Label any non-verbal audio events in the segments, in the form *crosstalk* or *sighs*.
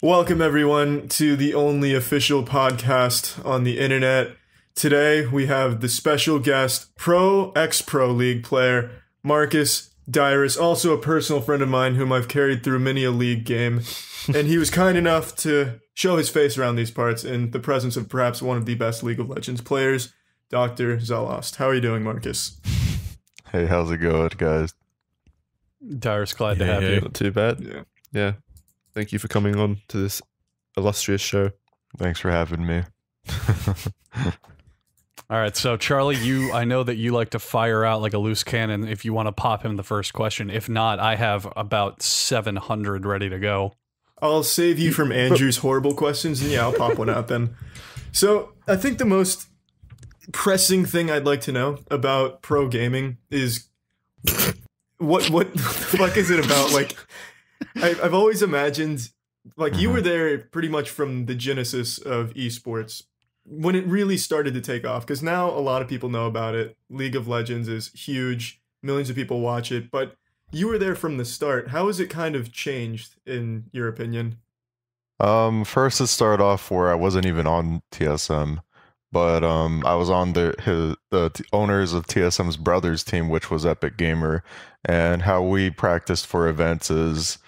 Welcome, everyone, to the only official podcast on the internet. Today, we have the special guest, Pro X Pro League player, Marcus Dyrus, also a personal friend of mine whom I've carried through many a league game. *laughs* and he was kind enough to show his face around these parts in the presence of perhaps one of the best League of Legends players, Dr. Zelost. How are you doing, Marcus? Hey, how's it going, guys? Dyrus, glad to have yeah, you. Not too bad. Yeah. Yeah. Thank you for coming on to this illustrious show. Thanks for having me. *laughs* All right, so Charlie, you I know that you like to fire out like a loose cannon if you want to pop him the first question. If not, I have about 700 ready to go. I'll save you from *laughs* Andrew's horrible questions, and yeah, I'll pop one out then. So, I think the most pressing thing I'd like to know about pro gaming is what what *laughs* the fuck is it about? Like, I, I've always imagined, like, you were there pretty much from the genesis of esports when it really started to take off. Because now a lot of people know about it. League of Legends is huge, millions of people watch it, but you were there from the start. How has it kind of changed, in your opinion? um, first, it started off where I wasn't even on TSM, but um, I was on the his, the t- owners of TSM's brothers team, which was Epik Gamer, and how we practiced for events is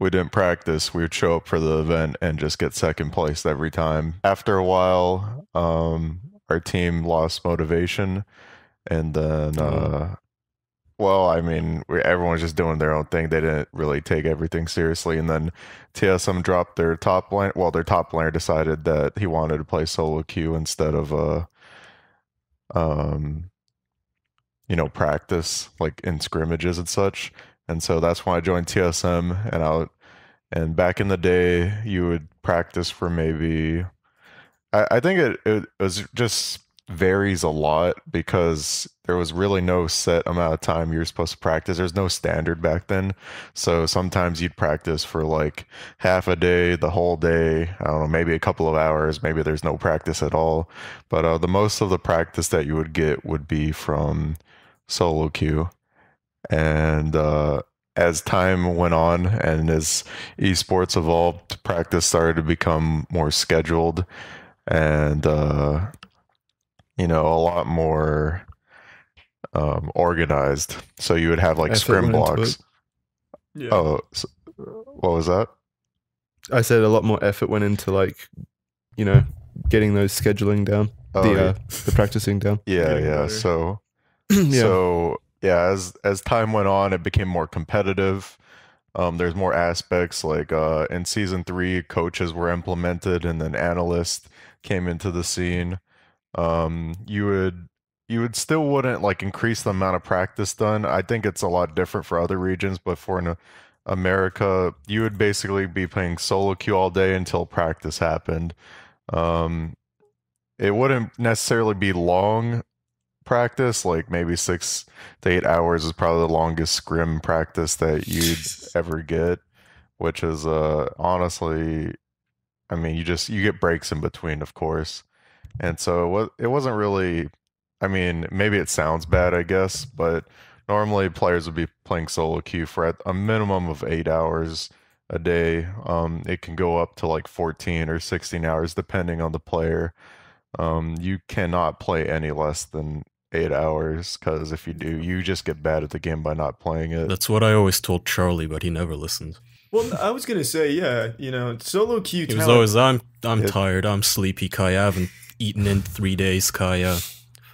we didn't practice. We would show up for the event and just get second place every time. After a while, um, our team lost motivation, and then, uh, well, I mean, we, everyone was just doing their own thing. They didn't really take everything seriously, and then TSM dropped their top line. Well, their top laner decided that he wanted to play solo queue instead of uh, um, you know, practice like in scrimmages and such. And so that's when I joined TSM, and I and back in the day, you would practice for maybe. I, I think it, it was just varies a lot because there was really no set amount of time you're supposed to practice. There's no standard back then. So sometimes you'd practice for like half a day, the whole day, I don't know, maybe a couple of hours, maybe there's no practice at all. But uh, the most of the practice that you would get would be from solo queue. And uh, as time went on and as esports evolved, practice started to become more scheduled and uh, you know a lot more um, organized. So you would have like Effort scrim blocks. Yeah. Oh, s what was that? I said a lot more effort went into like, you know, getting those scheduling down, Oh, the yeah. uh, the practicing down. yeah, yeah. better. So *clears throat* yeah. So yeah, as as time went on, it became more competitive. Um, there's more aspects like uh, in season three, coaches were implemented, and then analysts came into the scene. Um, you would you would still wouldn't like increase the amount of practice done. I think it's a lot different for other regions, but for an, America, you would basically be playing solo queue all day until practice happened. Um, it wouldn't necessarily be long practice, like maybe six to eight hours is probably the longest scrim practice that you'd *laughs* ever get, which is uh honestly, I mean, you just you get breaks in between, of course, and so it was it wasn't really. I mean, maybe it sounds bad, I guess, but normally players would be playing solo queue for at a minimum of eight hours a day. Um, it can go up to like 14 or 16 hours depending on the player. Um, you cannot play any less than eight hours because if you do, you just get bad at the game by not playing it. That's what I always told Charlie, but he never listened. Well, I was gonna say, yeah, you know, solo queue He was always, I'm, I'm It- tired, I'm sleepy, Kaya. I haven't eaten in three days, Kaya. Uh,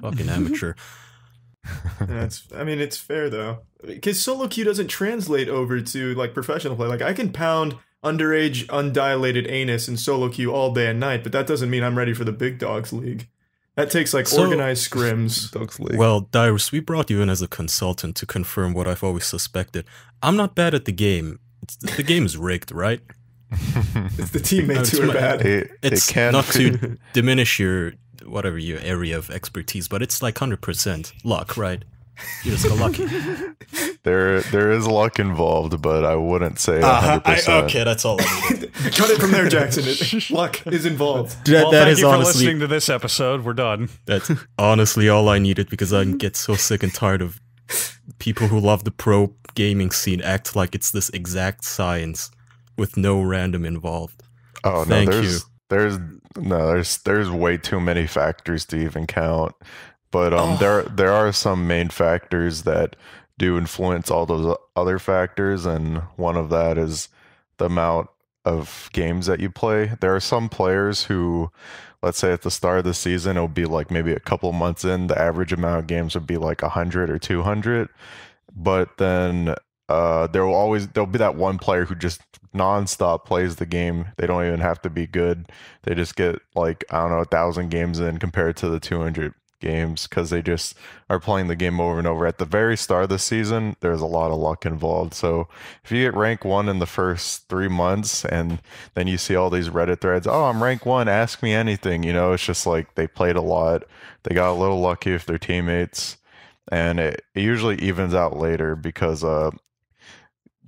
fucking *laughs* amateur. That's, I mean, it's fair though, because solo queue doesn't translate over to like professional play. Like I can pound underage, undilated anus in solo queue all day and night, but that doesn't mean I'm ready for the big dogs league. That takes like So- organized scrims. Well, Dyrus, we brought you in as a consultant to confirm what I've always suspected. I'm not bad at the game. It's, the game is rigged, right? *laughs* It's the teammates It's who are my- bad. it, It's it can not to diminish your whatever your area of expertise, but it's like hundred percent luck, right? You just got lucky. *laughs* there there is luck involved, but I wouldn't say Uh-huh, 100%. I- okay, that's all I needed. *laughs* Cut it from there, Jackson. It- *laughs* luck is involved. That, well, that thank is you for honestly listening to this episode. We're done. That's honestly all I needed because I get so sick and tired of people who love the pro gaming scene act like it's this exact science with no random involved. Oh Thank no, you. there's there's no there's there's way too many factors to even count. But um, Oh. there there are some main factors that do influence all those other factors, and one of that is the amount of games that you play. There are some players who, let's say at the start of the season, it'll be like maybe a couple months in, the average amount of games would be like hundred or two hundred, but then uh, there will always there'll be that one player who just nonstop plays the game. They don't even have to be good. They just get like I don't know a thousand games in compared to the two hundred games because they just are playing the game over and over. At the very start of the season, there's a lot of luck involved. So if you get rank one in the first three months and then you see all these Reddit threads, oh, I'm rank one, ask me anything. You know, it's just like they played a lot. They got a little lucky with their teammates. And it, it usually evens out later because uh,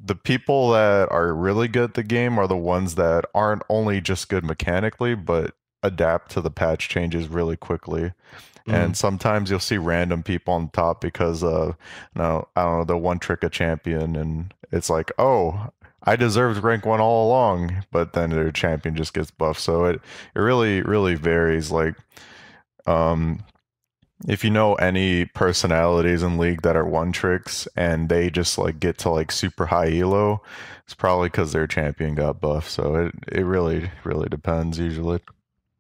the people that are really good at the game are the ones that aren't only just good mechanically, but adapt to the patch changes really quickly. And sometimes you'll see random people on top because uh no, I don't know, the one trick a champion and it's like, oh, I deserved rank one all along, but then their champion just gets buffed. So it, it really, really varies. Like um if you know any personalities in league that are one tricks and they just like get to like super high elo, it's probably because their champion got buffed. So it, it really, really depends usually.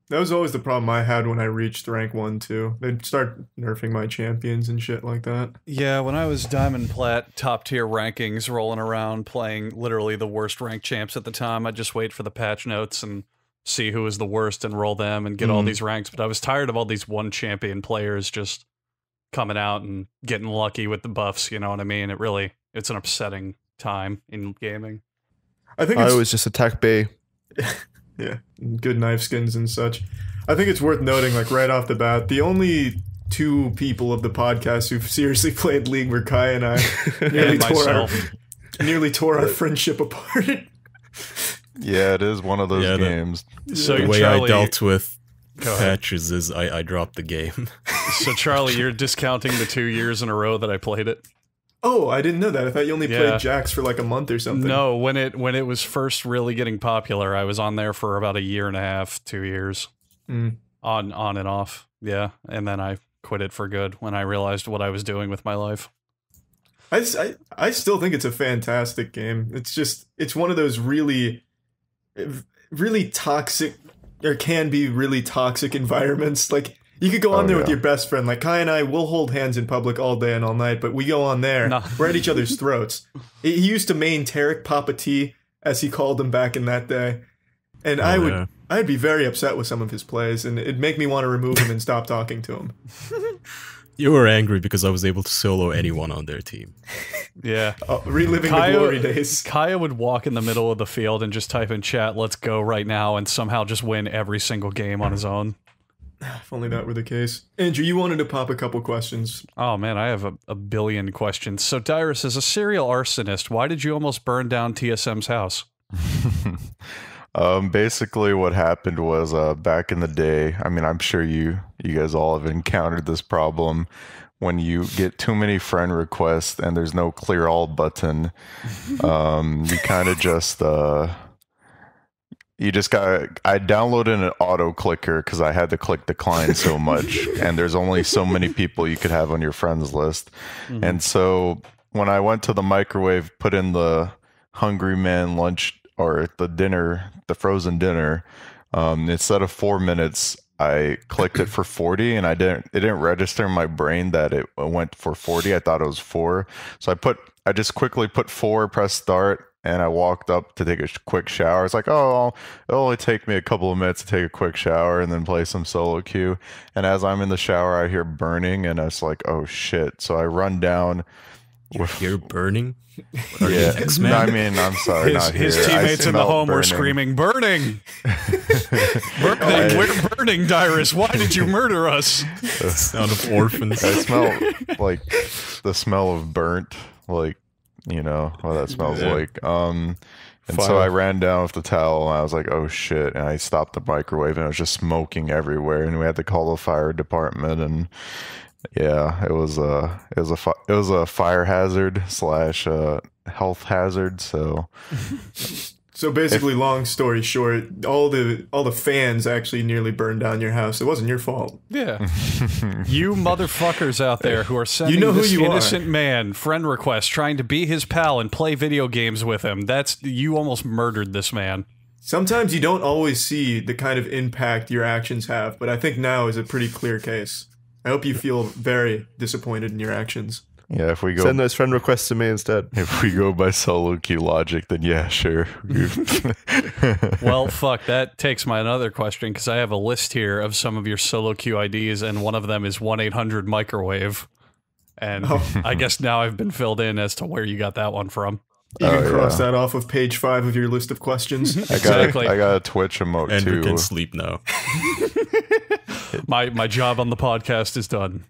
That was always the problem I had when I reached rank one too. They'd start nerfing my champions and shit like that. Yeah, when I was Diamond Plat, top tier rankings, rolling around playing literally the worst ranked champs at the time, I'd just wait for the patch notes and see who was the worst and roll them and get all Mhm. these ranks. But I was tired of all these one champion players just coming out and getting lucky with the buffs. You know what I mean? It really, it's an upsetting time in gaming. I think I it's always just attack B. *laughs* yeah, good knife skins and such. I think it's worth noting, like right off the bat, the only two people of the podcast who've *laughs* seriously played League were Kai and I. nearly *laughs* And tore our, nearly tore our friendship apart. *laughs* Yeah, it is one of those Yeah, the- games. So the way Charlie, I dealt with patches is I, I dropped the game. So Charlie, you're discounting the two years in a row that I played it. Oh, I didn't know that. I thought you only Yeah. played Jax for like a month or something. No, when it when it was first really getting popular, I was on there for about a year and a half, two years, Mm. on on and off. Yeah, and then I quit it for good when I realized what I was doing with my life. I I still think it's a fantastic game. It's just it's one of those really really toxic or can be really toxic *laughs* environments. Like you could go on Oh, there with your best friend. Like Kai and I We'll hold hands in public all day and all night, but we go on there, No. we're at each other's throats. He he used to main Taric Papa T, as he called him back in that day. And oh, I Oh, would yeah. I'd be very upset with some of his plays, and it'd make me want to remove him and stop talking to him. *laughs* You were angry because I was able to solo anyone on their team. Yeah, Oh, reliving Kaya- the glory days. Kaya would walk in the middle of the field and just type in chat, "Let's go right now," and somehow just win every single game on his own. *sighs* If only that were the case. Andrew, you wanted to pop a couple questions. Oh man, I have a, a billion questions. So Dyrus, as a serial arsonist, why did you almost burn down TSM's house? *laughs* um, basically, what happened was uh, back in the day. I mean, I'm sure you you guys all have encountered this problem when you get too many friend requests and there's no clear all button. *laughs* Um, you kind of just uh, you just got. I downloaded an auto clicker because I had to click decline so *laughs* much, and there's only so many people you could have on your friends list. And so when I went to the microwave, put in the Hungry Man lunch or the dinner, the frozen dinner, um, instead of four minutes, I clicked it for 40 and I didn't, it didn't register in my brain that it went for 40. I thought it was four. So I put, I just quickly put four, press start, and I walked up to take a quick shower. It's like, oh, it'll only take me a couple of minutes to take a quick shower and then play some solo queue. And as I'm in the shower, I hear burning, and it's like, oh shit. So I run down. with- You're burning? *laughs* Yeah, no, I mean, I'm sorry, His, not his here. Teammates in the smell home were screaming, "Burning! *laughs* burning! I- We're burning, Dyrus! Why did you murder us?" *laughs* Sound of orphans. I smell like the smell of burnt, like you know what that smells Yeah. like. Um, and so I ran down with the towel and I was like, "Oh shit!" And I stopped the microwave and it was just smoking everywhere. And we had to call the fire department. And yeah, it was a it was a fi- it was a fire hazard slash uh, health hazard. So *laughs* So basically, long story short, all the all the fans actually nearly burned down your house. It wasn't your fault. Yeah. *laughs* you motherfuckers out there who are sending know who this you are. innocent man friend requests trying to be his pal and play video games with him. That's you almost murdered this man. Sometimes you don't always see the kind of impact your actions have, but I think now is a pretty clear case. I hope you feel very disappointed in your actions. Yeah, if we go Send those friend requests to me instead. *laughs* if we go by solo queue logic, then yeah, sure. *laughs* Well, fuck, that takes my another question because I have a list here of some of your solo queue IDs, and one of them is 1 800 microwave. And Oh. *laughs* I guess now I've been filled in as to where you got that one from. You Oh, can cross yeah. that off of page five of your list of questions. I got Exactly. I got a Twitch emote Andrew too. can sleep now. My my job on the podcast is done.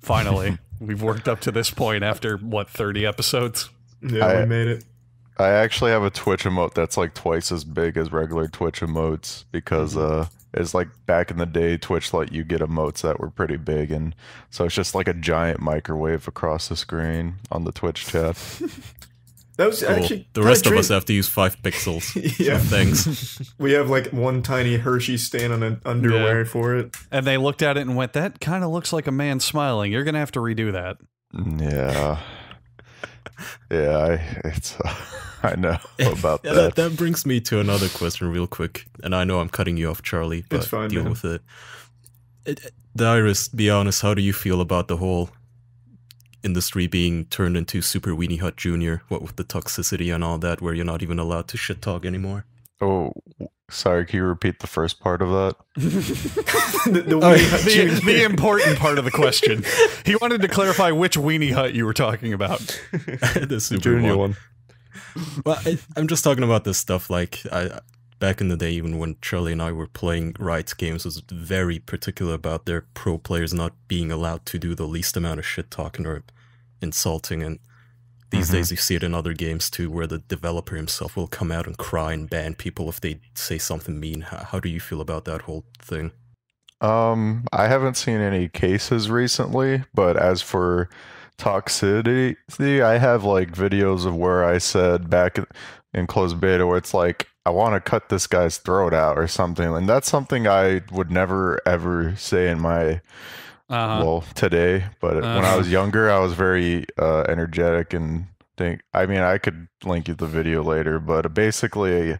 Finally, we've worked up to this point after what 30 episodes. yeah, I- we made it. I actually have a Twitch emote that's like twice as big as regular Twitch emotes because Mm-hmm. uh it's like back in the day Twitch let you get emotes that were pretty big and so it's just like a giant microwave across the screen on the Twitch chat. *laughs* That was Cool. actually the rest of us have to use five pixels. *laughs* Yeah. So thanks. *laughs* We have like one tiny Hershey stain on an underwear for it. And they looked at it and went, "That kind of looks like a man smiling. You're gonna have to redo that." Yeah. *laughs* Yeah, I it's uh, I know about Yeah, that. that, that brings me to another question, real quick. And I know I'm cutting you off, Charlie, but fine, deal man. with it. it. it- Dyrus, be honest, how do you feel about the whole industry being turned into Super Weenie Hut Junior? What with the toxicity and all that, where you're not even allowed to shit talk anymore? Oh, sorry, can you repeat the first part of that? *laughs* the, the Oh, weenie yeah. hut the, the important part of the question. *laughs* He wanted to clarify which weenie hut you were talking about. *laughs* the Super Junior one. one. Well, I, I'm just talking about this stuff. Like I, back in the day, even when Charlie and I were playing Riot's games, was very particular about their pro players not being allowed to do the least amount of shit talking or insulting. And these Mhm. days, you see it in other games too, where the developer himself will come out and cry and ban people if they say something mean. How, how do you feel about that whole thing? Um, I haven't seen any cases recently, but as for toxicity, I have like videos of where I said back in- in closed beta where it's like I want to cut this guy's throat out or something, and that's something I would never ever say in my Uh-huh. well today. But when I Uh-huh. was younger, I was very uh, energetic and think. I mean, I could link you the video later, but basically,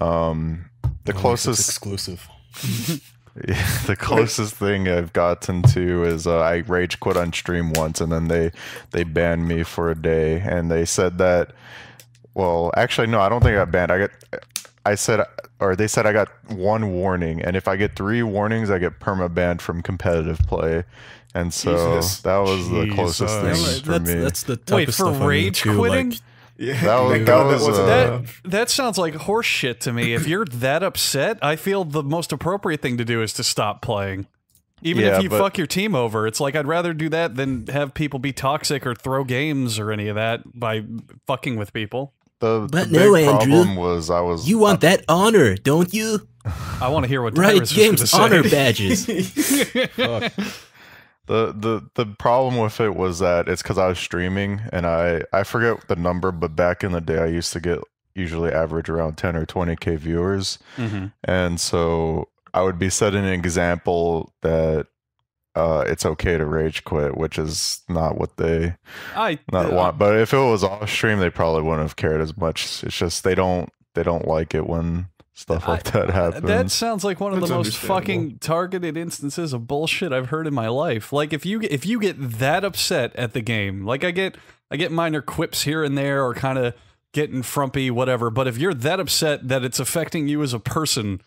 um, the closest exclusive. *laughs* yeah, the closest thing I've gotten to is uh, I rage quit on stream once, and then they they banned me for a day, and they said that. Well, actually, no, I don't think I got banned. I got, I said, or they said I got one warning, and if I get three warnings, I get perma banned from competitive play, and so Jesus. that was the closest Jesus. thing Yeah, for that's, me. that's the type Wait, for stuff rage into, quitting? Like, Yeah, That was- that was, uh, that that sounds like horse shit to me. If you're that upset, I feel the most appropriate thing to do is to stop playing. Even Yeah, if you but- fuck your team over, it's like I'd rather do that than have people be toxic or throw games or any of that by fucking with people. The, But the no, big Andrew, problem was I was You want that honor, don't you? I want to hear what Riot Dyrus was gonna Games say. honor badges. *laughs* The the the problem with it was that it's because I was streaming and I I forget the number, but back in the day I used to get usually average around ten or twenty k viewers, Mhm. and so I would be setting an example that uh, it's okay to rage quit, which is not what they I not uh, want. But if it was off stream, they probably wouldn't have cared as much. It's just they don't they don't like it when stuff like that happens. That sounds like one of That's the most fucking targeted instances of bullshit I've heard in my life. Like if you if you get that upset at the game, like I get I get minor quips here and there or kind of getting frumpy whatever, but if you're that upset that it's affecting you as a person,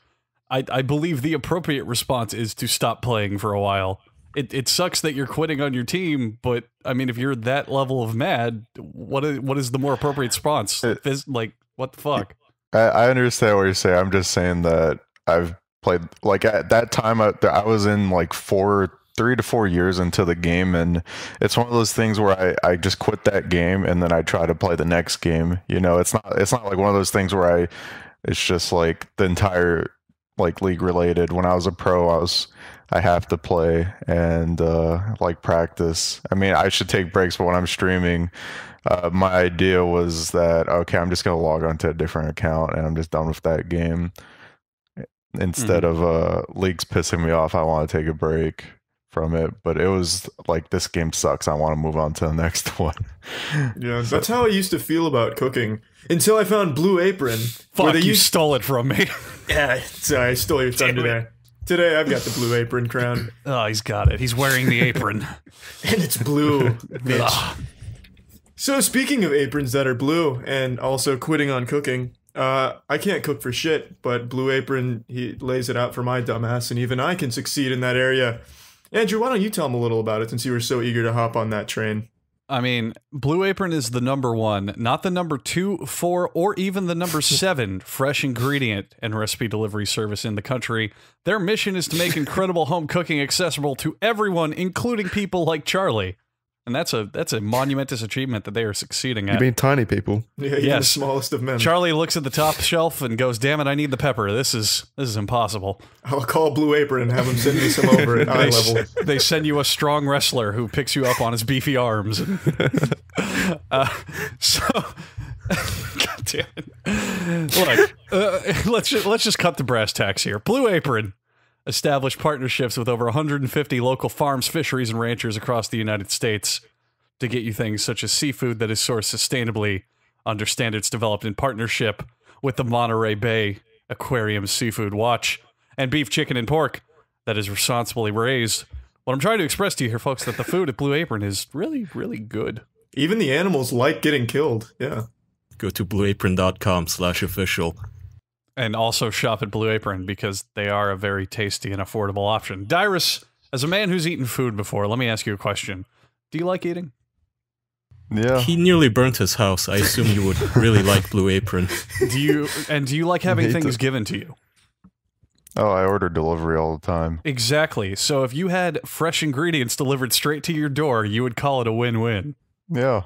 I I believe the appropriate response is to stop playing for a while. It it sucks that you're quitting on your team, but I mean if you're that level of mad, what is what is the more appropriate response? Uh, Phys- like what the fuck? I, I understand what you're saying. I'm just saying that I've played like at that time I, I was in like four, three to four years into the game, and it's one of those things where I, I just quit that game and then I try to play the next game. You know, it's not it's not like one of those things where I it's just like the entire like league related. When I was a pro, I was I have to play and uh, like practice. I mean, I should take breaks, but when I'm streaming, uh, my idea was that okay, I'm just gonna log onto a different account and I'm just done with that game. Instead of uh, leagues pissing me off, I want to take a break from it. But it was like this game sucks. I want to move on to the *laughs* next one. Yeah, that's how I used to feel about cooking until I found Blue Apron. where Fuck, they you used- stole it from me. *laughs* Yeah, sorry, I stole your *laughs* thunder there. Today I've got the Blue Apron crown, *laughs* oh, he's got it. He's wearing the apron. *laughs* and it's blue, *laughs* bitch. So speaking of aprons that are blue, and also quitting on cooking, uh, I can't cook for shit, but Blue Apron he lays it out for my dumbass, and even I can succeed in that area. Andrew, why don't you tell him a little about it since you were so eager to hop on that train? I mean, Blue Apron is the number one, not the number two, four, or even the number *laughs* seven fresh ingredient and recipe delivery service in the country. Their mission is to make incredible home cooking accessible to everyone, including people like Charlie. And that's a that's a monumentous achievement that they are succeeding at. You mean tiny people? Yeah, even the smallest of men. Charlie looks at the top shelf and goes, "Damn it, I need the pepper. This is this is impossible." I'll call Blue Apron and have him send me some over at *laughs* eye level. *laughs* they send you a strong wrestler who picks you up on his beefy arms. *laughs* uh, so, God damn it! Look, uh, let's just, let's just cut the brass tacks here. Blue Apron established partnerships with over 150 local farms, fisheries, and ranchers across the United States to get you things such as seafood that is sourced sustainably under standards developed in partnership with the Monterey Bay Aquarium Seafood Watch and beef, chicken, and pork that is responsibly raised. What I'm trying to express to you here, folks, that the food at Blue Apron is really, really good. Even the animals like getting killed. Yeah. Go to blueapron.com slash official. And also shop at Blue Apron because they are a very tasty and affordable option. Dyrus, as a man who's eaten food before, let me ask you a question. Do you like eating? Yeah. He nearly burnt his house. I assume you would *laughs* really like Blue Apron. Do you and do you like having Me too. things given to you? Oh, I order delivery all the time. Exactly. So if you had fresh ingredients delivered straight to your door, you would call it a win-win. Yeah.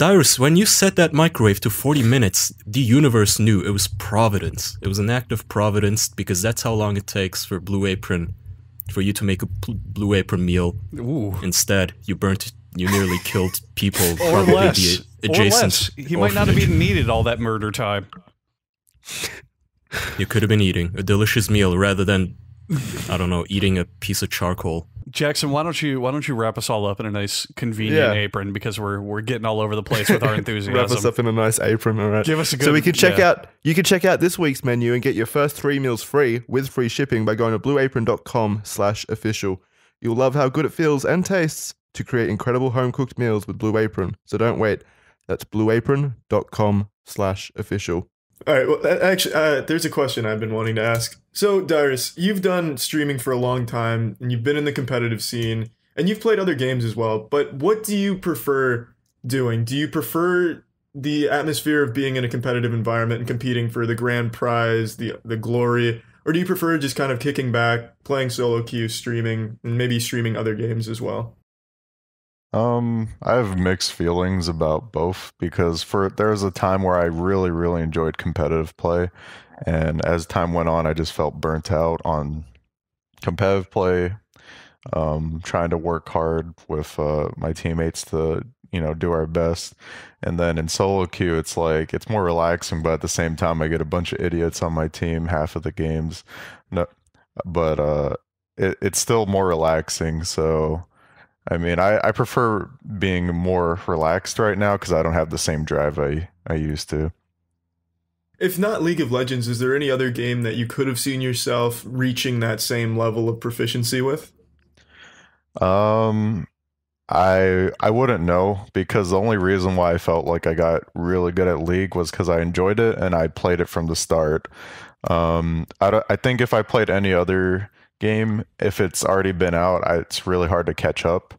Dyrus, when you set that microwave to 40 minutes, the universe knew it was providence. It was an act of providence because that's how long it takes for Blue Apron, for you to make a Blue Apron meal. Ooh. Instead, you burnt, you nearly killed people, Or probably less. the or adjacent. less. He might not have even needed all that murder time. You could have been eating a delicious meal rather than, I don't know, eating a piece of charcoal. Jackson, why don't you why don't you wrap us all up in a nice convenient Yeah. apron because we're we're getting all over the *laughs* place with our enthusiasm. Wrap us up in a nice apron, all right. Give us a good so we can check yeah. out. You can check out this week's menu and get your first three meals free with free shipping by going to blueapron.com/official. You'll love how good it feels and tastes to create incredible home cooked meals with Blue Apron. So don't wait. That's blueapron.com/official. All right. Well, actually, uh, there's a question I've been wanting to ask. So, Dyrus, you've done streaming for a long time, and you've been in the competitive scene, and you've played other games as well. But what do you prefer doing? Do you prefer the atmosphere of being in a competitive environment and competing for the grand prize, the the glory, or do you prefer just kind of kicking back, playing solo queue, streaming, and maybe streaming other games as well? Um, I have mixed feelings about both because for there was a time where I really, really enjoyed competitive play, and as time went on, I just felt burnt out on competitive play. Um, trying to work hard with uh, my teammates to you know do our best, and then in solo queue, it's like it's more relaxing, but at the same time, I get a bunch of idiots on my team half of the games. No, but uh, it, it's still more relaxing. So. I mean, I, I prefer being more relaxed right now because I don't have the same drive I, I used to. If not League of Legends, is there any other game that you could have seen yourself reaching that same level of proficiency with? Um, I I wouldn't know because the only reason why I felt like I got really good at League was because I enjoyed it and I played it from the start. Um, I, don't- I think if I played any other game, if it's already been out, I, it's really hard to catch up.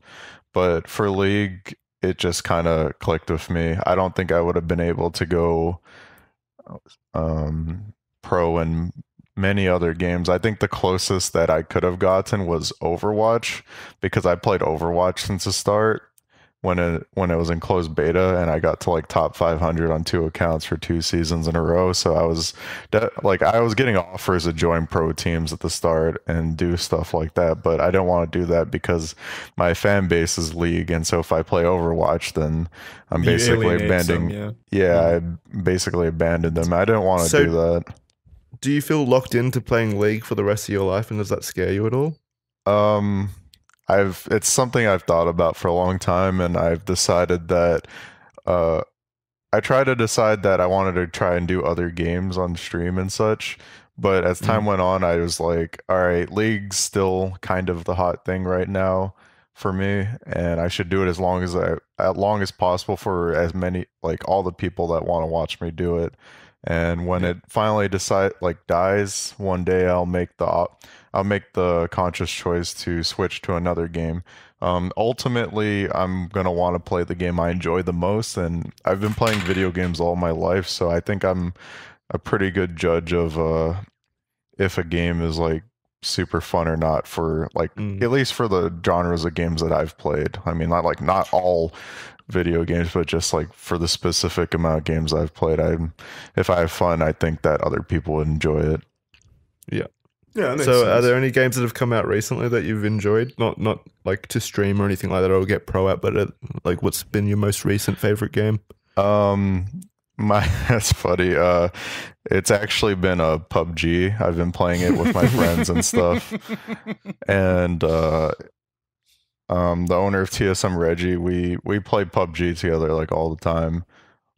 But for League, it just kind of clicked with me. I don't think I would have been able to go um, pro in many other games. I think the closest that I could have gotten was Overwatch because I played Overwatch since the start. When it when it was in closed beta and I got to like top 500 on two accounts for two seasons in a row. So I was de- like I was getting offers to join pro teams at the start and do stuff like that but I don't want to do that because my fan base is league. And so if I play Overwatch then I'm You basically abandoning some, yeah. yeah I basically abandoned them. I didn't want to So- do that. Do you feel locked into playing League for the rest of your life, and does that scare you at all? Um, I've it's something I've thought about for a long time, and I've decided that uh, I try to decide that I wanted to try and do other games on stream and such. But as time went on, I was like, all right, League's still kind of the hot thing right now for me, and I should do it as long as I as long as possible for as many like all the people that want to watch me do it. And when it finally decide like dies, one day I'll make the op- I'll make the conscious choice to switch to another game. Um, ultimately, I'm gonna want to play the game I enjoy the most, and I've been playing video games all my life, so I think I'm a pretty good judge of uh, if a game is like super fun or not for like Mm. at least for the genres of games that I've played. I mean, not like not all video games, but just like for the specific amount of games I've played, I if I have fun, I think that other people would enjoy it. Yeah, that makes So, are there any games that have come out recently that you've enjoyed? Not not like to stream or anything like that, or get pro at, but uh, like what's been your most recent favorite game? Um, *laughs* my that's funny. Uh, it's actually been a PUBG. I've been playing it with my friends and stuff, *laughs* and uh, um, the owner of TSM Reggie, we we play PUBG together like all the time.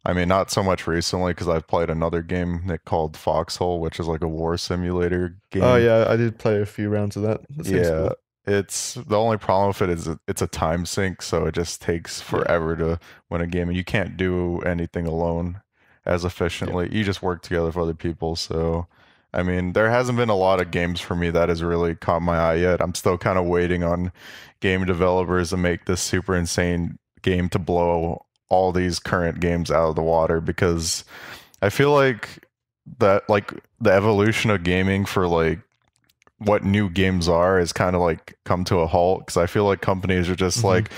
I mean, not so much recently because I've played another game Nick called Foxhole, which is like a war simulator game. Oh yeah, I did play a few rounds of that. That yeah. cool. It's the only problem with it is it's a time sink, so it just takes forever to win a game, and you can't do anything alone as efficiently. You just work together with other people. So, I mean, there hasn't been a lot of games for me that has really caught my eye yet. I'm still kind of waiting on game developers to make this super insane game to blow all these current games out of the water because I feel like that like the evolution of gaming for like what new games are is kind of like come to a halt because I feel like companies are just Mhm. like,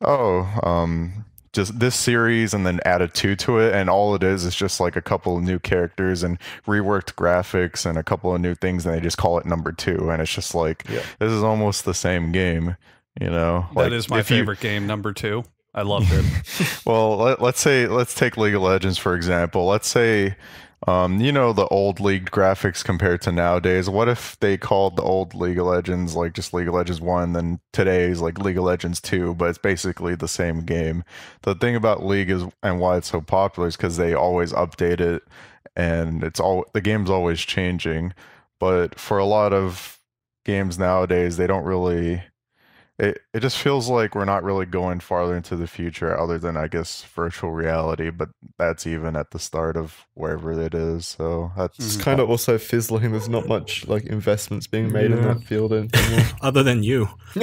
oh, um, just this series and then add a two to it, and all it is is just like a couple of new characters and reworked graphics and a couple of new things, and they just call it number two, and it's just like Yeah. this is almost the same game, you know? That Like, is my if you- favorite game, number two. I loved it. *laughs* well, let, let's say let's take League of Legends for example. Let's say um, you know the old League graphics compared to nowadays. What if they called the old League of Legends like just League of Legends 1 then today's like League of Legends 2, but it's basically the same game. The thing about League is and why it's so popular is cuz they always update it and it's all the game's always changing. But for a lot of games nowadays, they don't really it it just feels like we're not really going farther into the future other than I guess virtual reality, but that's even at the start of wherever it is. So that's mm-hmm. It's kind of also fizzling. There's not much like investments being made in that field *laughs* anymore. Other than you. *laughs*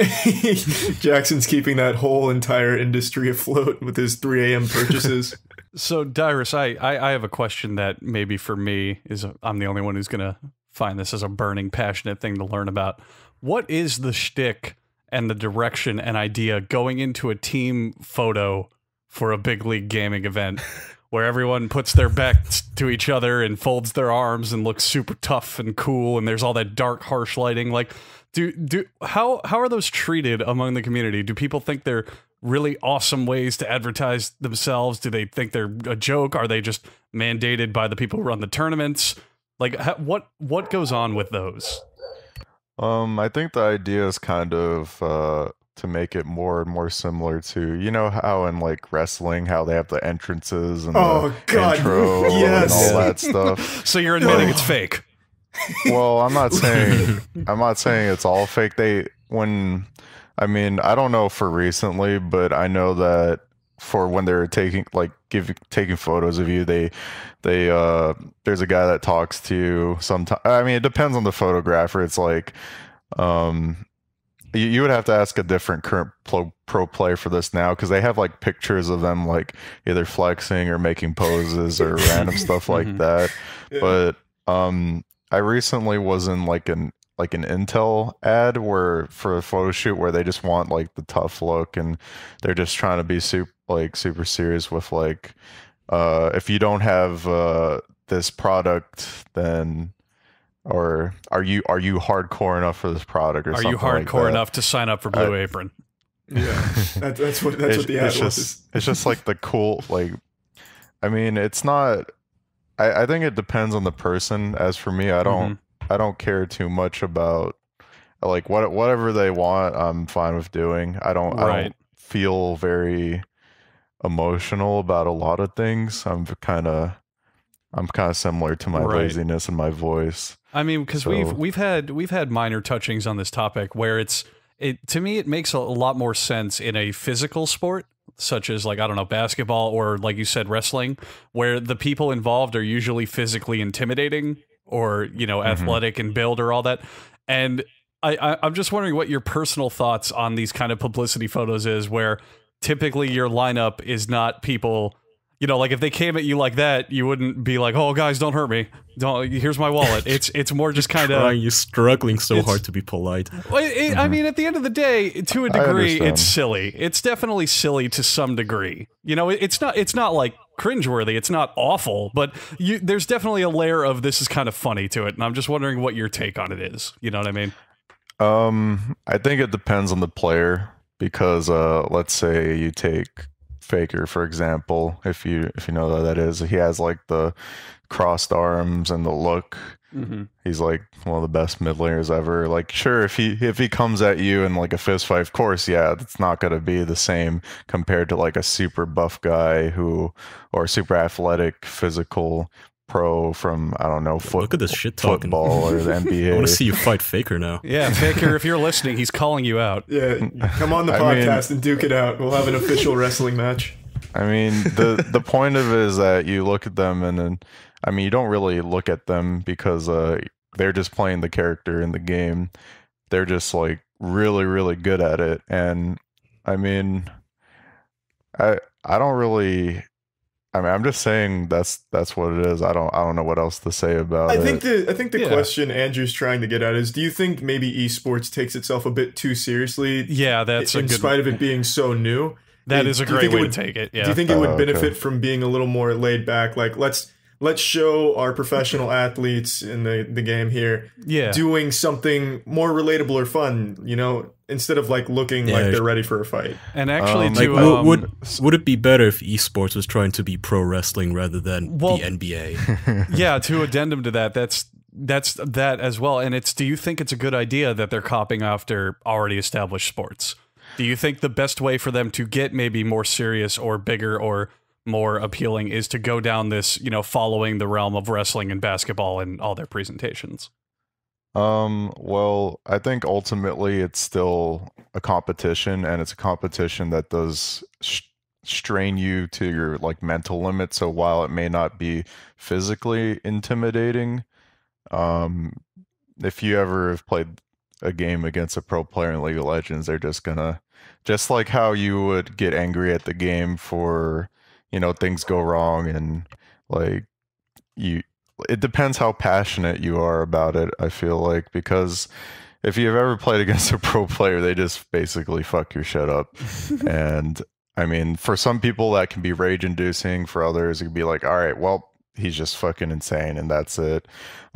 Jackson's keeping that whole entire industry afloat with his 3 a.m. purchases. *laughs* So, Dyrus, I, I, I have a question that maybe for me is I'm the only one who's gonna find this as a burning, passionate thing to learn about. What is the shtick and the direction and idea going into a team photo for a big league gaming event *laughs* where everyone puts their backs to each other and folds their arms and looks super tough and cool and there's all that dark harsh lighting. Like do do how how are those treated among the community? Do people think they're really awesome ways to advertise themselves? Do they think they're a joke? Are they just mandated by the people who run the tournaments? Like what what goes on with those um I think the idea is kind of uh to make it more and more similar to you know how in like wrestling how they have the entrances and Oh, the God. intro Yes. *laughs* and all that stuff. so you're admitting it's *laughs* fake well i'm not saying *laughs* i'm not saying it's all fake they when i mean i don't know for recently but i know that for when they're taking like giving taking photos of you they they uh there's a guy that talks to you sometimes i mean it depends on the photographer it's like um you, you would have to ask a different current pro, pro player for this now because they have like pictures of them like either flexing or making poses or random *laughs* stuff like Mhm. that Yeah. but um I recently was in like an like an Intel ad where for a photo shoot where they just want like the tough look and they're just trying to be super like super serious with like uh if you don't have uh this product then or are you are you hardcore enough for this product or Are something you like hardcore that. enough to sign up for Blue Apron? Yeah, that, that's what that's what the ad it's was. just it's just like the cool like i mean it's not i i think it depends on the person as for me i don't Mm-hmm. I don't care too much about like what whatever they want i'm fine with doing. I don't i don't feel very emotional about a lot of things. I'm kind of i'm kind of similar to my Right. laziness and my voice. I mean, because we've we've had we've had minor touchings on this topic where it's it to me it makes a lot more sense in a physical sport such as like I don't know basketball or like you said wrestling where the people involved are usually physically intimidating or you know athletic and build or all that and I, I I'm just wondering what your personal thoughts on these kind of publicity photos is where typically your lineup is not people you know like if they came at you like that you wouldn't be like oh guys don't hurt me don't here's my wallet *laughs* it's it's more just kind of you're struggling so hard to be polite. well, it, I mean, at the end of the day, to a Mm-hmm. Degree, it's silly. It's definitely silly to some degree. You know, it, it's not. It's not like cringeworthy. It's not awful, but you, there's definitely a layer of this is kind of funny to it. And I'm just wondering what your take on it is. You know what I mean? Um, I think it depends on the player because uh let's say you take Faker for example, if you if you know what that is, he has like the crossed arms and the look. Mm-hmm. He's like one of the best mid laners ever. Like sure if he if he comes at you in like a fist fight, of course, yeah, it's not gonna be the same compared to like a super buff guy who or super athletic physical pro from I don't know foot, Look at this shit talking. football or the *laughs* NBA. I want to see you fight Faker now. Yeah, Faker, if you're listening, he's calling you out. Yeah, come on the *laughs* I mean- podcast and duke it out. We'll have an official wrestling match. I mean, the the point of it is that you look at them and then, I mean, you don't really look at them because uh, they're just playing the character in the game. They're just like really, really good at it, and I mean, I I don't really. I mean, I'm just saying that's that's what it is. I don't I don't know what else to say about I it. think the I think the Yeah. question Andrew's trying to get at is: Do you think maybe esports takes itself a bit too seriously? Yeah, that's a in good. spite of it being so new. that do is a you great think it way would- to take it. Yeah. Do you think it Oh, would okay. benefit from being a little more laid back? Like let's let's show our professional *laughs* athletes in the the game here yeah. doing something more relatable or fun. You know, instead of like looking like they're ready for a fight. and actually, Um, to Like, um, would, would would it be better if esports was trying to be pro wrestling rather than Well- the NBA? *laughs* *laughs* yeah to addendum to that that's that's that as well and it's do you think it's a good idea that they're copying after already established sports do you think the best way for them to get maybe more serious or bigger or more appealing is to go down this you know following the realm of wrestling and basketball and all their presentations Um, well, I think ultimately it's still a competition and it's a competition that does strain you to your like mental limit. So while it may not be physically intimidating, um, if you ever have played a game against a pro player in League of Legends, they're just gonna just like how you would get angry at the game for, you know, things go wrong and like you it depends how passionate you are about it i feel like because if you've ever played *laughs* against a pro player they just basically fuck your shit up. *laughs* And i mean for some people that can be rage inducing for others it can be like all right well he's just fucking insane and that's it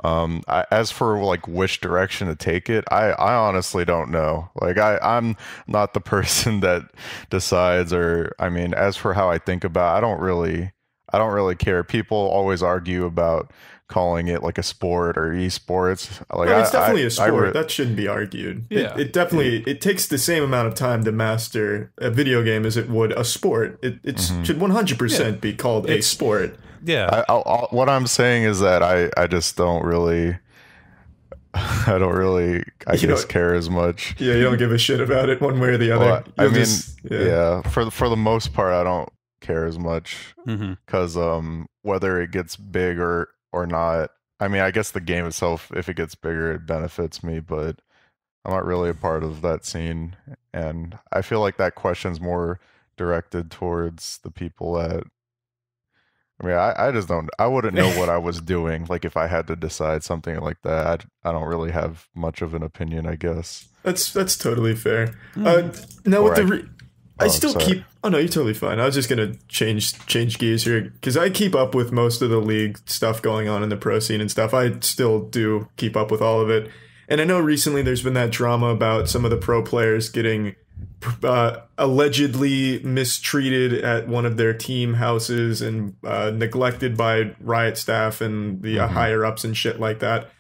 um I, as for like which direction to take it i i honestly don't know like i i'm not the *laughs* person that decides or i mean as for how i think about i don't really I don't really care. People always argue about calling it like a sport or esports. Like No, it's I- definitely I- a I sport. re- that shouldn't be argued. It- Yeah. It, definitely it takes the same amount of time to master a video game as it would a sport. It it Mm-hmm. should 100% be called a sport. yeah I, I, I, what I'm saying is that I, I just don't really, *laughs* I don't really, I You guess, care as much. Yeah, you don't give a shit about it one way or the other. Well, I You'll mean, just- yeah. for the- for the most part, I don't care as much because um, whether it gets big or or not, I mean, I guess the game itself, if it gets bigger, it benefits me, but I'm not really a part of that scene, and I feel like that question's more directed towards the people that I mean, I, I just don't. I wouldn't know what I *laughs* was doing. Like if I had to decide something like that, I, I don't really have much of an opinion. I guess. That's that's totally fair. Uh, now with Or the, I- re- I Oh, still sorry. keep. Oh no, you're totally fine. I was just gonna change change gears here because I keep up with most of the league stuff going on in the pro scene and stuff. I still do keep up with all of it, and I know recently there's been that drama about some of the pro players getting uh, allegedly mistreated at one of their team houses and uh, neglected by riot staff and the uh, higher ups and shit like that.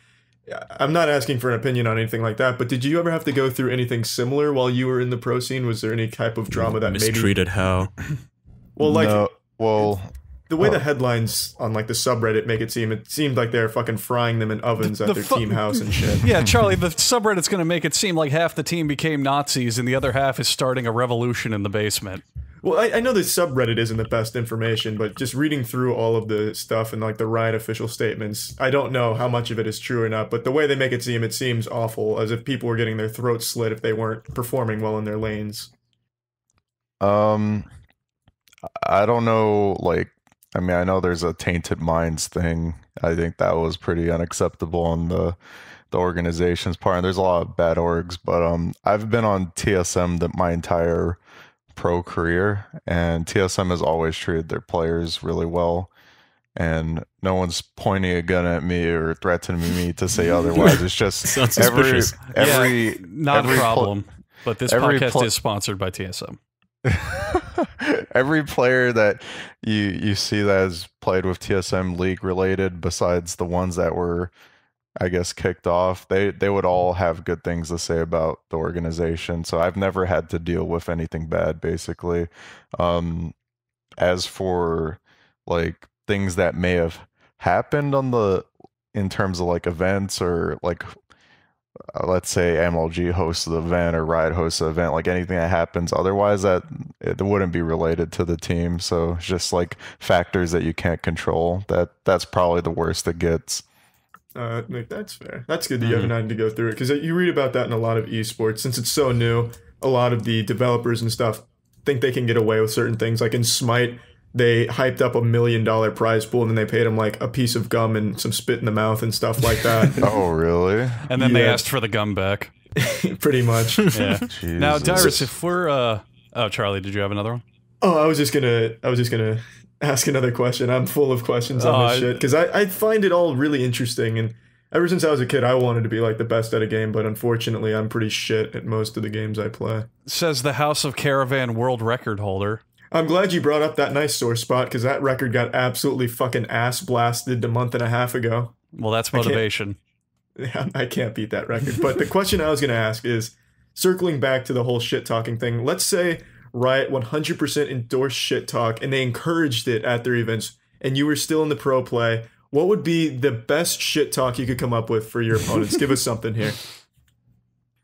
I'm not asking for an opinion on anything like that, but did you ever have to go through anything similar while you were in the pro scene? Was there any type of drama that maybe Mistreated how? *clears throat* well, like no, well, the way the headlines on like the subreddit make it seem, it seemed like they're fucking frying them in ovens at the their fu- team house and shit. *laughs* Yeah, Charlie, the subreddit's going to make it seem like half the team became Nazis and the other half is starting a revolution in the basement. Well, I, I know the subreddit isn't the best information, but just reading through all of the stuff and like the riot official statements, I don't know how much of it is true or not. But the way they make it seem, it seems awful, as if people were getting their throats slit if they weren't performing well in their lanes. um, I don't know. Like, I mean, I know there's a tainted minds thing. I think that was pretty unacceptable on the the organization's part. And there's a lot of bad orgs, but um, I've been on TSM the, my entire pro career, and TSM has always treated their players really well. And no one's pointing a gun at me or threatening me to say *laughs* otherwise. It's just *laughs* every every Not every a problem. but this every podcast is sponsored by TSM. *laughs* every player that you you see that has played with TSM league related, besides the ones that were, I guess, kicked off, they they would all have good things to say about the organization. So I've never had to deal with anything bad, basically. Um, as for like things that may have happened on the in terms of like events or like uh, let's say MLG hosts the event or Riot hosts the event, like anything that happens otherwise that it wouldn't be related to the team. So just like factors that you can't control. That that's probably the worst it gets. Uh, like, that's fair. That's good that you haven't had to go through it because you read about that in a lot of esports. Since it's so new, a lot of the developers and stuff think they can get away with certain things. Like in Smite, they hyped up a million dollar prize pool and then they paid them like a piece of gum and some spit in the mouth and stuff like that. *laughs* Oh really? And then they asked for the gum back. *laughs* Pretty much. *laughs* Yeah. now, Jesus. Dyrus, if we're uh oh Charlie, did you have another one? Oh, I was just gonna. I was just gonna ask another question. I'm full of questions on Oh, this shit because I, I find it all really interesting. And ever since I was a kid, I wanted to be like the best at a game, but unfortunately, I'm pretty shit at most of the games I play. Says the House of Caravan world record holder. I'm glad you brought up that nice sore spot because that record got absolutely fucking ass blasted a month and a half ago. Well, that's can't- motivation. *laughs* I can't beat that record. But the *laughs* question I was going to ask is circling back to the whole shit talking thing. Let's say Riot 100% endorsed shit talk and they encouraged it at their events, and you were still in the pro play. What would be the best shit talk you could come up with for your *laughs* opponents? Give us something here.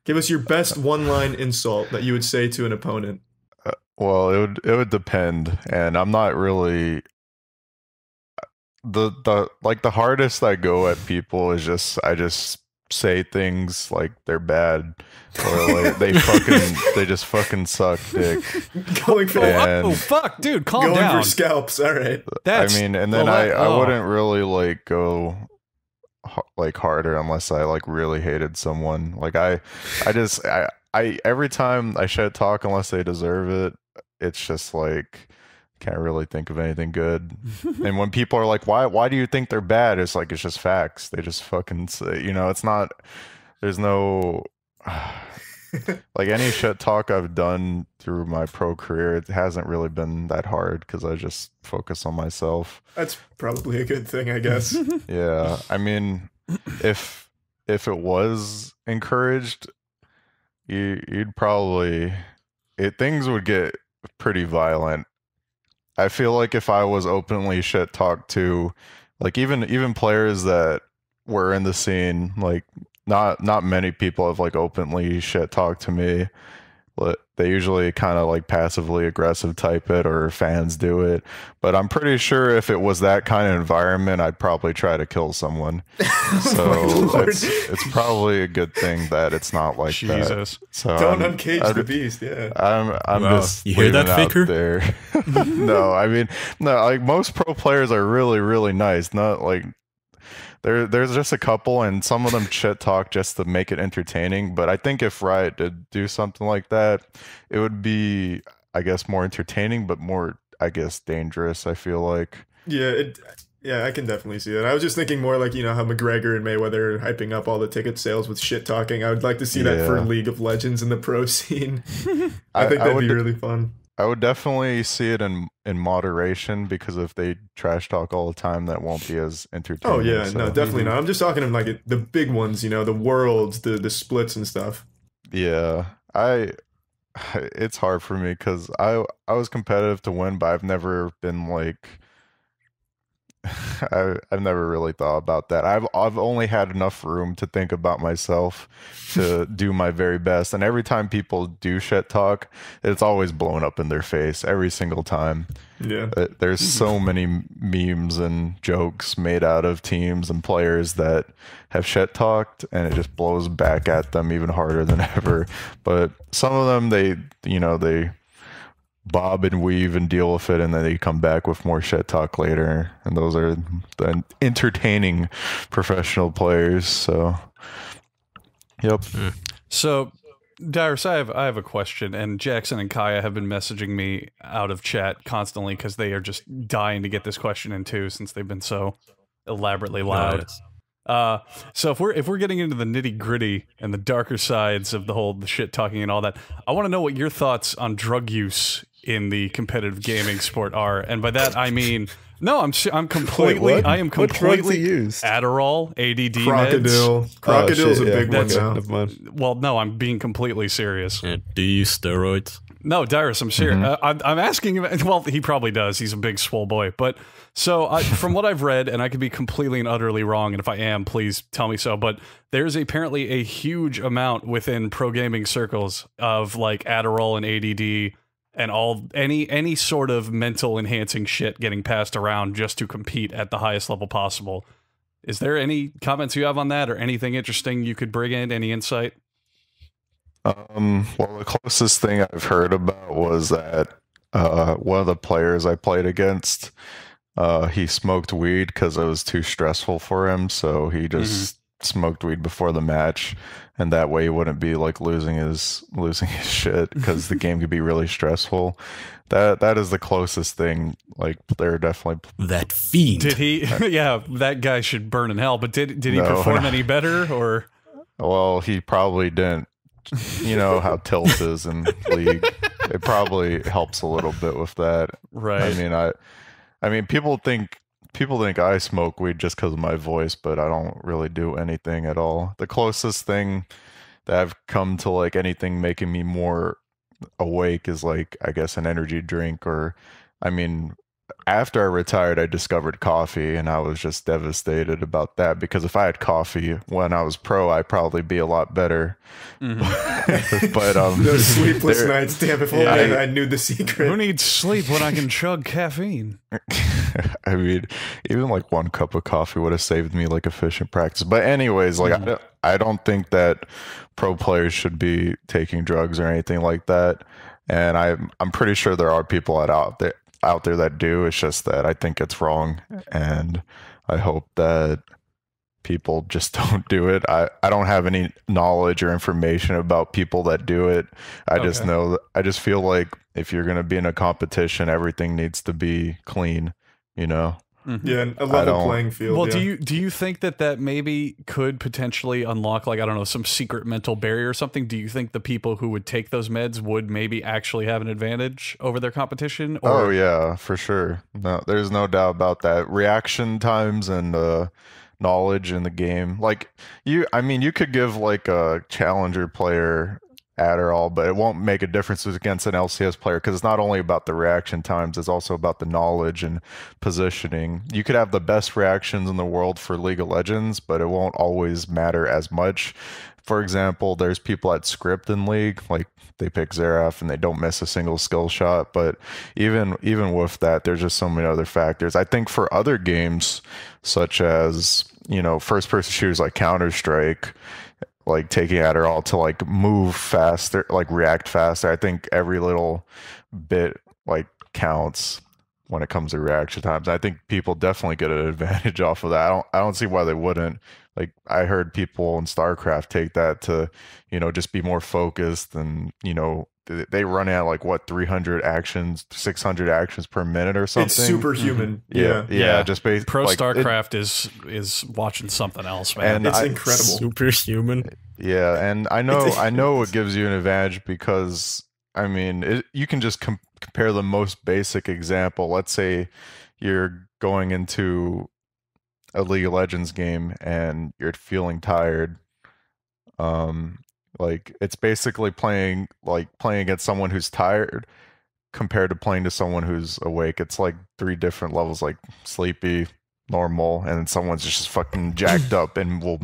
Give us your best one line insult that you would say to an opponent. Uh, well, it would it would depend, and I'm not really uh, the the like the hardest I go at people is just I just say things like they're bad or like they fucking *laughs* they just fucking suck dick. Going for Yeah. oh fuck, dude, calm going down. for scalps. All right. That's I mean, and then well, I that- I oh. wouldn't really like go like harder unless I like really hated someone. Like I I just I I every time I shit talk unless they deserve it, it's just like can't really think of anything good. *laughs* and when people are like, "Why why do you think they're bad?" It's like it's just facts. They just fucking say, you know, it's not there's no *sighs* like any shit talk I've done through my pro career, it hasn't really been that hard because I just focus on myself. That's probably a good thing, I guess. *laughs* Yeah, I mean, if if it was encouraged, you you'd probably it things would get pretty violent. I feel like if I was openly shit talked to, like even even players that were in the scene, like not not many people have like openly shit talked to me, they usually kind of like passively aggressive type it or fans do it. But I'm pretty sure if it was that kind of environment, I'd probably try to kill someone. *laughs* So oh it's, it's probably a good thing that it's not like that. Jesus. So Don't I'm- uncage I'd- the beast. Yeah. I'm I'm Wow. just You hear that, leaving Faker? there. *laughs* *laughs* no, I mean no, like most pro players are really really nice. Not like there there's just a couple and some of them shit talk just to make it entertaining. But I think if Riot did do something like that, it would be I guess more entertaining, but more I guess dangerous. I feel like. Yeah, it, yeah, I can definitely see that. I was just thinking more like you know how McGregor and Mayweather are hyping up all the ticket sales with shit talking. I would like to see that for League of Legends in the pro *laughs* scene. I, I- think I that'd would be really fun. I would definitely see it in in moderation because if they trash talk all the time, that won't be as oh, entertaining. Oh yeah, so- no, definitely mm-hmm. not. I'm just talking of like the big ones, you know, the worlds, the the splits and stuff. Yeah, I. *sighs* It's hard for me because I I was competitive to win, but I've never been like. *laughs* I I've never really thought about that. I've I've only had enough room to think about myself to *laughs* do my very best, and every time people do shit talk, it's always blown up in their face every single time. Yeah. Uh, There's so many memes and jokes made out of teams and players that have shit talked, and it just blows back at them even harder than *laughs* ever. But some of them, they, you know, they bob and weave and deal with it, and then they come back with more shit talk later. And those are the entertaining professional players. So, yep. So, Dyrus, I have I have a question, and Jackson and Kaya have been messaging me out of chat constantly because they are just dying to get this question in too, since they've been so elaborately loud. Nice. Uh, so if we're if we're getting into the nitty gritty and the darker sides of the whole the shit talking and all that, I want to know what your thoughts on drug use in the competitive gaming sport are, and by that I mean no, I'm se- I'm completely what? I am What drugs completely he used? Adderall, ADD, meds. Crocodile. Crocodile's Oh, shit, a yeah. big one now. Well, no, I'm being completely serious. Yeah, do you use steroids? No, Dyrus, I'm serious. Uh, I'm, I'm asking him. Well, he probably does. He's a big swole boy. But so, I, from what I've read, and I could be completely and utterly wrong, and if I am, please tell me so. But there's apparently a huge amount within pro gaming circles of like Adderall and ADD and all any any sort of mental enhancing shit getting passed around just to compete at the highest level possible. Is there any comments you have on that, or anything interesting you could bring in? Any insight? Um, well, the closest thing I've heard about was that uh, one of the players I played against, uh, he smoked weed because it was too stressful for him. So he just smoked weed before the match, and that way he wouldn't be like losing his losing his shit because the game could be really stressful. That that is the closest thing. Like they're definitely That fiend. Did he? *laughs* yeah, that guy should burn in hell. But did did he No, perform no. *laughs* any better? Or Well, he probably didn't. You know how tilt is in league. It probably helps a little bit with that. right? I mean, I, I mean, people think people think I smoke weed just because of my voice, but I don't really do anything at all. The closest thing that I've come to like anything making me more awake is like I guess an energy drink or, I mean. After I retired, I discovered coffee, and I was just devastated about that because if I had coffee when I was pro, I'd probably be a lot better. Mhm. *laughs* but um, *laughs* Those sleepless there- nights. Damn, if only Yeah, I, I- I knew the secret. Who needs sleep when I can chug caffeine? *laughs* I mean, even like one cup of coffee would have saved me like efficient practice. But anyways, like I, don't, I don't think that pro players should be taking drugs or anything like that. And I, I'm pretty sure there are people out there out there that do. It's just that I think it's wrong, and I hope that people just *laughs* don't do it. I, I don't have any knowledge or information about people that do it. I just know I just feel like if you're going to be in a competition, everything needs to be clean, you know? Yeah, a level don't- playing field. Well, yeah. do you do you think that that maybe could potentially unlock like I don't know some secret mental barrier or something? Do you think the people who would take those meds would maybe actually have an advantage over their competition? oh yeah, for sure. No, there's no doubt about that. Reaction times and uh knowledge in the game. Like you I mean, you could give like a challenger player Adderall, but it won't make a difference against an LCS player because it's not only about the reaction times, it's also about the knowledge and positioning. You could have the best reactions in the world for League of Legends, but it won't always matter as much. For example, there's people at script in League, like they pick Xerath and they don't miss a single skill shot. But even even with that, there's just so many other factors. I think for other games, such as you know, first person shooters like Counter Strike, like taking Adderall to like move faster, like react faster. I think every little bit like counts when it comes to reaction times. I think people definitely get an advantage *laughs* off of that. I don't I don't see why they wouldn't. Like I heard people in StarCraft take that to, you know, just be more focused and, you know, they run at like what 300 actions, 600 actions per minute or something. It's superhuman. yeah, Yeah. yeah, Yeah. just based Pro like, StarCraft is is watching something else, man. And It's I- incredible. Superhuman. Yeah, and I know I know it *laughs* gives you an advantage because I mean it, you can just com- compare the most basic example. Let's say you're going into a League of Legends game and you're feeling tired. Um, like it's basically playing like playing against someone who's tired compared to playing to someone who's awake. It's like three different levels, like sleepy, normal, and then someone's just fucking jacked *clears throat* up and will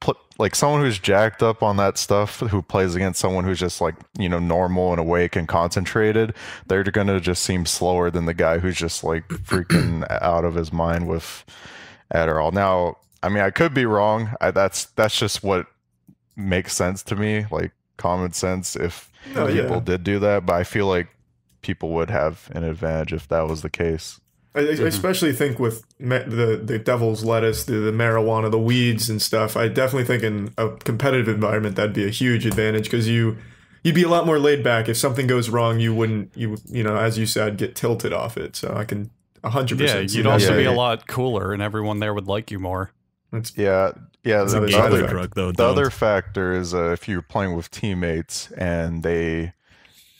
put like someone who's jacked up on that stuff who plays against someone who's just like you know normal and awake and concentrated they're gonna just seem slower than the guy who's just like freaking *clears throat* out of his mind with Adderall. Now, I mean, I could be wrong. I, that's that's just what makes sense to me, like common sense. If Oh, yeah. people did do that, but I feel like people would have an advantage if that was the case. I, I mm-hmm. especially think with ma- the the devil's lettuce, the, the marijuana, the weeds and stuff. I definitely think in a competitive environment that'd be a huge advantage because you you'd be a lot more laid back. If something goes wrong, you wouldn't you you know as you said get tilted off it. So I can hundred percent. yeah, percent. you'd also Yeah, be yeah. a lot cooler, and everyone there would like you more. That's Yeah, yeah. It's The, a the gateway other, drug though. the don't. other factor is uh, if you're playing with teammates and they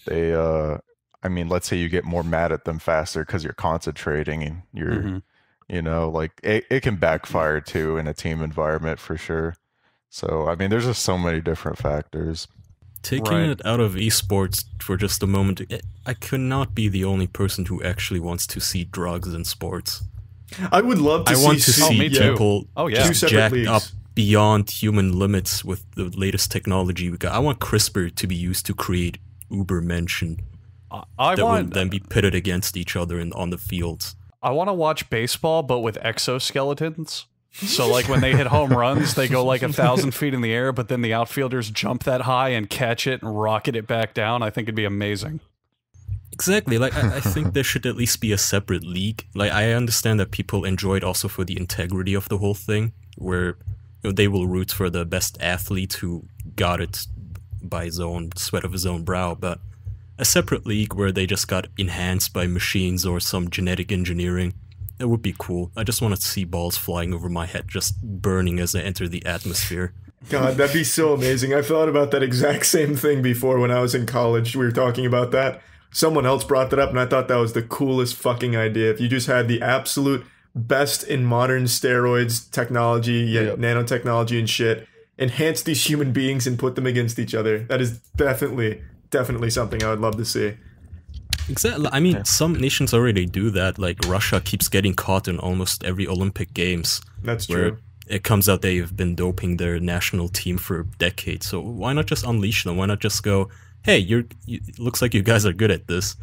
they uh I mean, let's say you get more mad at them faster because you're concentrating and you're Mhm. you know like it, it can backfire too in a team environment for sure so i mean there's just so many different factors Taking Right. it out of esports for just a moment, I- I could not be the only person who actually wants to see drugs in sports. I would love to I see. want to see me too. people Oh, yeah. Two just separate jacked leagues. up beyond human limits with the latest technology we got. I want CRISPR to be used to create Ubermenschen I, I that will want then be pitted against each other in, on the fields. I want to watch baseball, but with exoskeletons. So like when they hit home *laughs* runs, they go like a thousand feet in the air, but then the outfielders jump that high and catch it and rocket it back down. I think it'd be amazing. Exactly. Like I, I *laughs* think there should at least be a separate league. Like I understand that people enjoy it also for the integrity of the whole thing, where you know, they will root for the best athlete who got it by his own sweat of his own brow. But a separate league where they just got enhanced by machines or some genetic engineering, that would be cool. I just want to see balls flying over my head, just burning as they enter the atmosphere. God, that'd be so amazing. I thought about that exact same thing before when I was in college. We were talking about that. Someone else brought that up, and I thought that was the coolest fucking idea. If you just had the absolute best in modern steroids technology, yeah, Yep. nanotechnology and shit, enhance these human beings and put them against each other. That is definitely, definitely something I would love to see. Exactly. I mean, some nations already do that. Like Russia keeps getting caught in almost every Olympic Games. That's where true. it comes out they've been doping their national team for decades. So why not just unleash them? Why not just go, hey, you're you, looks like you guys are good at this.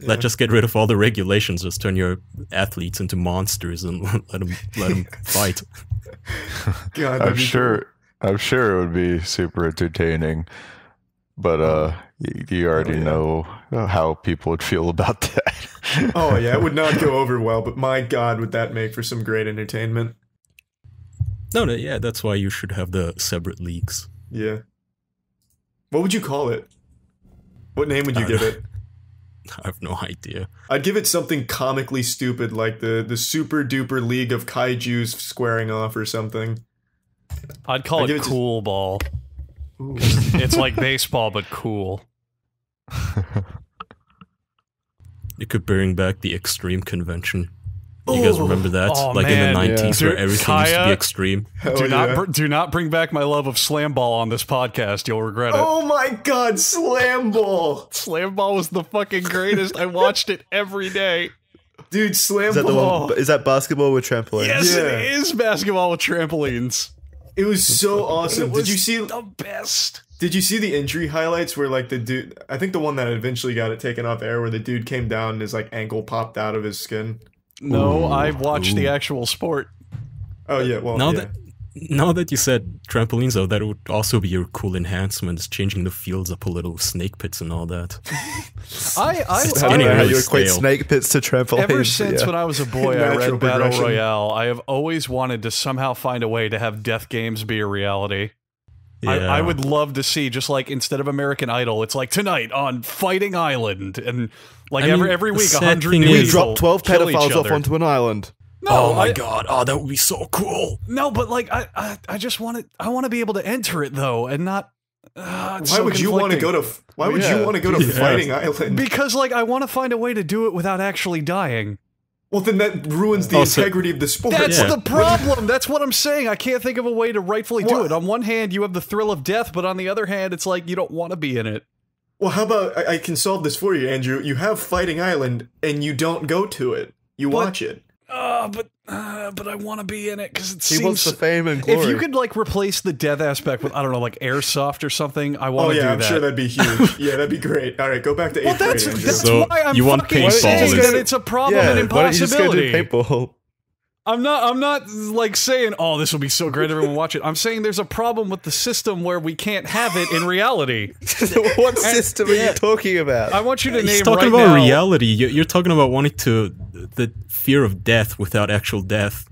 Let's just get rid of all the regulations. Just turn your athletes into monsters and *laughs* let them let them *laughs* fight. God, i'm be sure i'm sure it would be super entertaining but uh you, you already Oh, yeah. know how people would feel about *laughs* that. Oh yeah, it would not go over well, but my God, would that make for some great entertainment? No, no, yeah, that's why you should have the separate leagues. Yeah. What would you call it? What name would you uh, give don't it? *laughs* I have no idea. I'd give it something comically stupid like the the super duper league of kaiju's squaring off or something. I'd call I'd give it it to- cool ball. It's like *laughs* baseball, but cool. You could bring back the extreme convention. You guys oh. remember that? Oh, like in the 90s Yeah. where everything used to be extreme. Do oh, not yeah. br- do not bring back my love of slam ball on this podcast. You'll regret it. Oh my god, slam ball. Slam ball was the fucking greatest. I watched it every day. Dude, slam Is that the ball. one? Is that basketball with trampoline? Yes, Yeah. it is basketball with trampolines. It was so awesome. It Did you see the best? Did you see the injury highlights where like the dude I think the one that eventually got it taken off air where the dude came down and his like ankle popped out of his skin? No, Ooh, I watched the actual sport. Oh yeah, well Now yeah. that now that you said trampolines, though, that would also be your cool enhancements, changing the fields up a little, with snake pits and all that. *laughs* I I, It's I don't getting know how really you equate stale. snake pits to trampolines. Ever since yeah. when I was a boy, *laughs* I read Battle. Royale. I have always wanted to somehow find a way to have death games be a reality. I, Yeah. I would love to see just like instead of American Idol, it's like tonight on Fighting Island, and like I every mean, every the week, a hundred new we people drop 12 kill pedophiles off onto an island. No, oh my I- god! Oh, that would be so cool. No, but like I, I, I just want to. I want to be able to enter it though, and not. Uh, Why so would you want to go to Why would Yeah. you want to go to *laughs* Yeah. Fighting Island? Because like I want to find a way to do it without actually dying. Well, then that ruins the oh, Also- integrity of the sport. That's Yeah. the problem. That's what I'm saying. I can't think of a way to rightfully do it. On one hand, you have the thrill of death, but on the other hand, it's like you don't want to be in it. Well, how about I, I can solve this for you, Andrew? You have Fighting Island and you don't go to it. You But- watch it. Uh, but uh, but I want to be in it because it He seems. wants the fame and glory. if you could like replace the death aspect with I don't know like airsoft or something, I Oh want to yeah, do I'm that. sure that'd be huge. *laughs* yeah, that'd be great. All right, go back to eighth well, that's grade, Andrew. that's So, why I'm you want fucking paintball saying is- that it's a problem yeah, and why don't you just go do impossibility. paintball? I'm not. I'm not like saying, "Oh, this will be so great, everyone watch it." I'm saying there's a problem with the system where we can't have it in reality. *laughs* what system are you talking about? I want you to He's name talking right about now. reality. You're talking about wanting to the fear of death without actual death.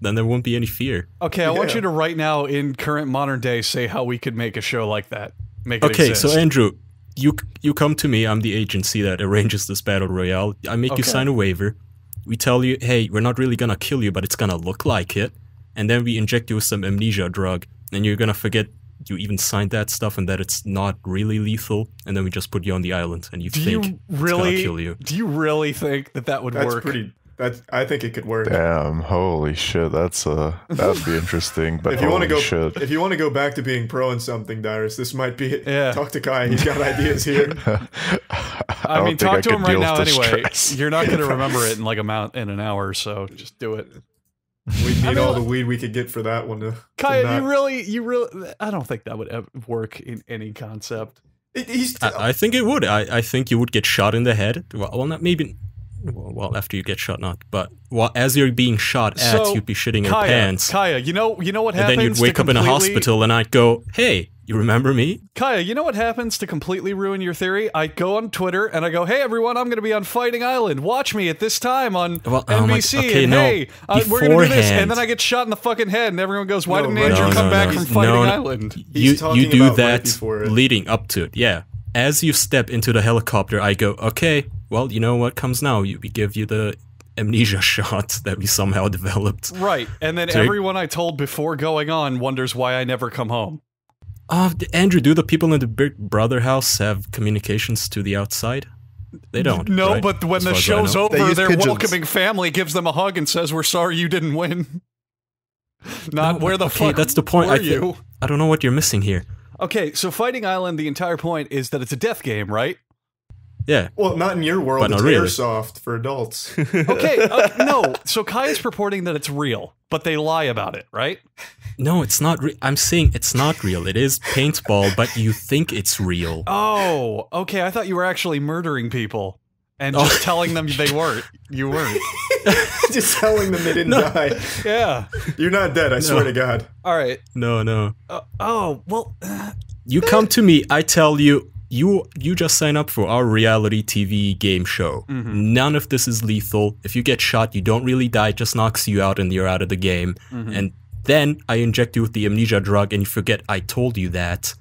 Then there won't be any fear. Okay, I want you to right now in current modern day say how we could make a show like that. Make it Okay, exist. so Andrew, you you come to me. I'm the agency that arranges this battle royale. I make you sign a waiver. We tell you, hey, we're not really gonna kill you, but it's gonna look like it. And then we inject you with some amnesia drug, and you're gonna forget you even signed that stuff and that it's not really lethal. And then we just put you on the island, and you do think you it's really? gonna kill you. Do you really think that that would That's work? pretty. That's. I think it could work. Damn, holy shit, that's uh that'd be interesting. But If you want to holy go, shit. if you want to go back to being pro in something, Dyrus, this might be it. Yeah. Talk to Kai. He's got ideas *laughs* here. I, mean, talk I to him right now anyway. stress. You're not going *laughs* to remember it in like a mount in an hour, so just do it. We need mean, all the weed we could get for that one. To, to not- you really, you really, I don't think that would ever work in any concept. It- he's. I, I think it would. I, I think you would get shot in the head. Well, well not maybe. Well, well, after you get shot, not. But well, as you're being shot at, So, you'd be shitting your pants, Kaya, you know, you know what and happens? then you'd to wake up in a completely- hospital, and I'd go, "Hey, you remember me?" Kaya, you know what happens to completely ruin your theory? I go on Twitter and I go, "Hey everyone, I'm going to be on Fighting Island. Watch me at this time on Well, oh my- NBC." okay, and no, hey, uh, we're going to do this, and then I get shot in the fucking head, and everyone goes, "Why No, didn't right. Andrew No, come no, back no. from Fighting No, no. Island?" You He's talking you do about right that before leading up to it. Yeah. As you step into the helicopter, I go, "Okay, well, you know what comes now? You we give you the amnesia *laughs* shot that we somehow developed." Right, and then So- everyone I told before going on wonders why I never come home. Uh, Andrew, do the people in the Big Brother house have communications to the outside? They don't. No, right? but when As the far as I show's over, their pigeons. welcoming family gives them a hug and says, "We're sorry you didn't win." *laughs* Not No, where the okay, fuck that's the point. were I, thi- you? I don't know what you're missing here. Okay, so Fighting Island, the entire point is that it's a death game, right? Yeah. Well, not in your world. But it's not really. airsoft for adults. *laughs* Okay, uh, no. So Kai is purporting that it's real, but they lie about it, right? No, it's not. Re- I'm saying it's not real. It is paintball, but you think it's real. Oh, okay. I thought you were actually murdering people and Oh. just telling them they weren't. You weren't. *laughs* Just telling them they didn't No. die. Yeah. You're not dead. I swear to God. All right. No, no. Uh, oh, well. uh, You come to me. I tell you. You you just sign up for our reality TV game show. Mm-hmm. None of this is lethal. If you get shot, you don't really die. It just knocks you out, and you're out of the game. Mm-hmm. And then I inject you with the amnesia drug, and you forget I told you that.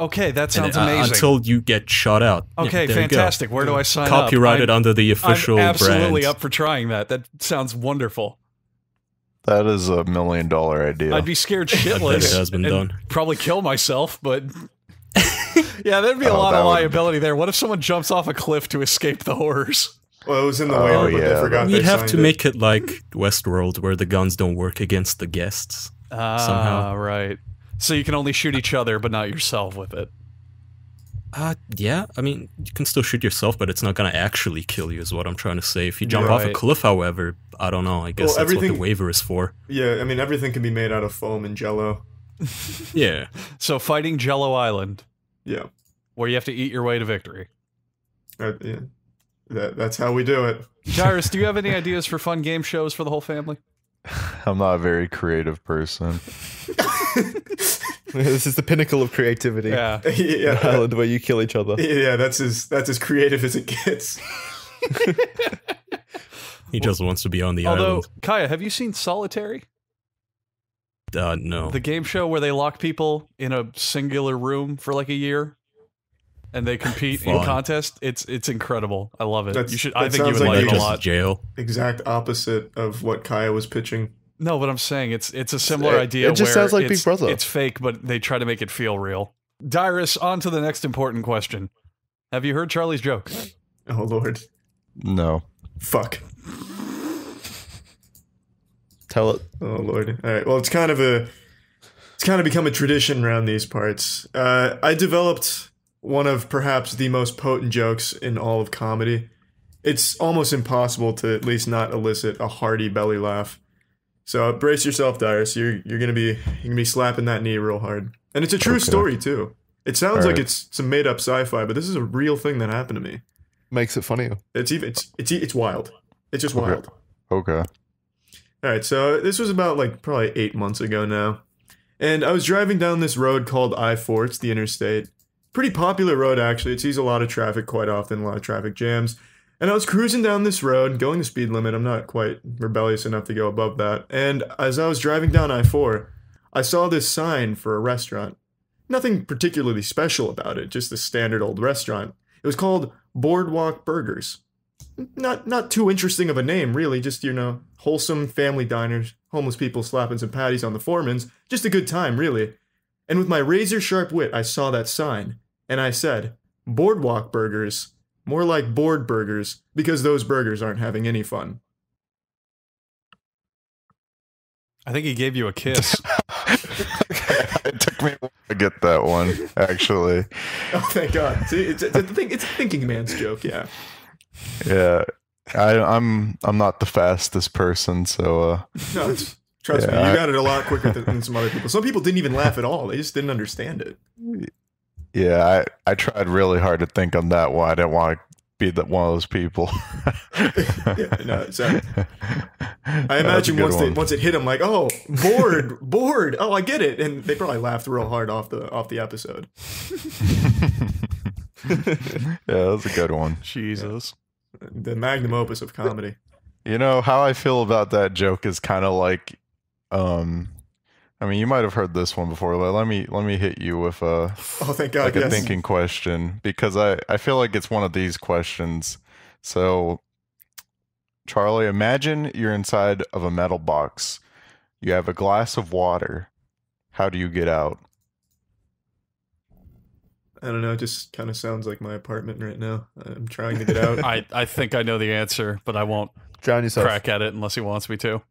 Okay, that And, sounds uh, amazing. until you get shot out. Okay, there you go. fantastic. Where do I sign up? Copyrighted under the I'm, official I'm absolutely brand. up for trying that. That sounds wonderful. That is a million dollar idea. I'd be scared shitless. *laughs* it has been and done. Probably kill myself, but *laughs* yeah, there'd be a Oh, lot that of would- liability there. What if someone jumps off a cliff to escape the horrors? Well, it was in the Oh, waiver, but they yeah, forgot You'd they have to it. make it like Westworld, where the guns don't work against the guests. Ah, Somehow. right. So you can only shoot each other, but not yourself with it. Uh, yeah. I mean, you can still shoot yourself, but it's not gonna actually kill you. Is what I'm trying to say. If you jump off a cliff, however, I don't know. I guess Well, that's what everything- the waiver is for. Yeah, I mean everything can be made out of foam and jello. Yeah. *laughs* So fighting Jello Island, Yeah, where you have to eat your way to victory. Uh, yeah. That, that's how we do it. Dyrus, do you have *laughs* any ideas for fun game shows for the whole family? *laughs* I'm not a very creative person. this is the pinnacle of creativity. Yeah. An yeah, island where you kill each other. yeah. That's as that's as creative as it gets. He just wants to be on the Although, island. Kaya, have you seen Solitary? Uh, no. The game show where they lock people in a singular room for like a year and they compete in Fun. contest. It's it's incredible. I love it. That's- you should I think you would like like it a lot. jail. Exact opposite of what Kaya was pitching. No, but I'm saying it's it's a similar It- idea. it just where sounds like Big it's- Brother. It's fake, but they try to make it feel real. Dyrus, on to the next important question. Have you heard Charlie's joke? Oh lord, No. fuck. Tell it. Oh lord. All right. Well, it's kind of a it's kind of become a tradition around these parts. Uh, I developed one of perhaps the most potent jokes in all of comedy. It's almost impossible to at least not elicit a hearty belly laugh. So uh, brace yourself, Dyrus. You're you're gonna be you're gonna be slapping that knee real hard. And it's a true Okay. story too. It sounds All like right. it's some made up sci-fi, but this is a real thing that happened to me. Makes it funnier. It's even it's it's it's wild. It's just Okay. wild. Okay. All right, so this was about like probably eight months ago now. And I was driving down this road called I 4, it's the interstate. Pretty popular road, actually. It sees a lot of traffic quite often, a lot of traffic jams. And I was cruising down this road, going the speed limit. I'm not quite rebellious enough to go above that. And as I was driving down I 4, I saw this sign for a restaurant. Nothing particularly special about it, just a standard old restaurant. It was called Boardwalk Burgers not not too interesting of a name, really. Just you know, wholesome family diners, homeless people slapping some patties on the foremans. Just a good time, really. And with my razor sharp wit, I saw that sign, and I said, "Boardwalk burgers, more like board burgers, because those burgers aren't having any fun." I think he gave you a kiss. *laughs* it took me a while to get that one, actually. *laughs* Oh, thank God! See, it's, it's, a it's a thinking man's joke. Yeah. Yeah. I, I'm I'm not the fastest person, so uh, *laughs* No, it's, trust me, you I- got it a lot quicker than, than some other people. Some people didn't even laugh at all; they just didn't understand it. yeah, I, I tried really hard to think on that one. I didn't want to be that one of those people. *laughs* Yeah, no, so- *laughs* I imagine once they, once it hit them, like, oh, bored, bored. Oh, I get it, and they probably laughed real hard off the off the episode. yeah, that was a good one. Jesus. The magnum opus of comedy. You know how I feel about that joke is kind of like, um, I mean, you might have heard this one before. Let let me let me hit you with a Oh, thank God! like a thinking question because I I feel like it's one of these questions. So, Charlie, imagine you're inside of a metal box. You have a glass of water. How do you get out? I don't know. It just kind of sounds like my apartment right now. I'm trying to get out. *laughs* I, I think I know the answer, but I won't Drown yourself. crack at it unless he wants me to.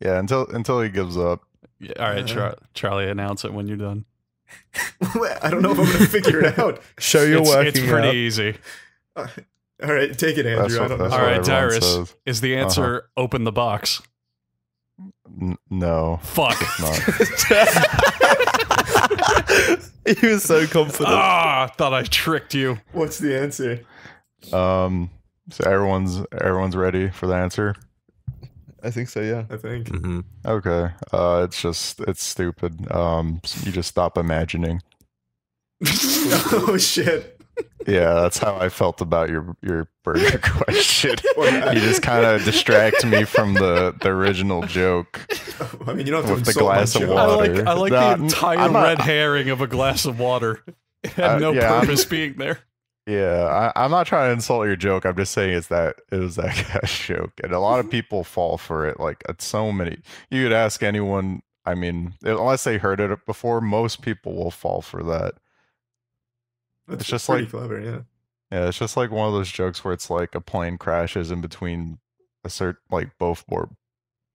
Yeah, until until he gives up. Yeah, all right, Char- Charlie, announce it when you're done. *laughs* I don't know if I'm going to figure it out. *laughs* Show you're it's, pretty out. easy. Uh, all right, take it, Andrew. That's I what, don't know. All what right, everyone Dyrus. says. Is the answer uh-huh. open the box? N- no, Fuck. Not. *laughs* he was so confident. ah, thought I tricked you. What's the answer? Um, so everyone's everyone's ready for the answer. I think so, yeah. I think. hmm Okay. Uh, it's just it's stupid. Um, you just stop imagining. *laughs* oh shit! Yeah, that's how I felt about your your burger *laughs* question. *laughs* You just kind of distract me from the the original joke *laughs* I mean, you don't have to with the glass of joke. I water. like I like Nah, the entire not- red herring of a glass of water. It had Uh, no yeah, I'm- purpose being there. Yeah, I, I'm not trying to insult your joke. I'm just saying it's that it was that guy's joke, and a lot of people fall for it. Like it's so many. You could ask anyone. I mean, unless they heard it before, most people will fall for that. That's It's just pretty like- clever. Yeah. Yeah, it's just like one of those jokes where it's like a plane crashes in between a certain like both board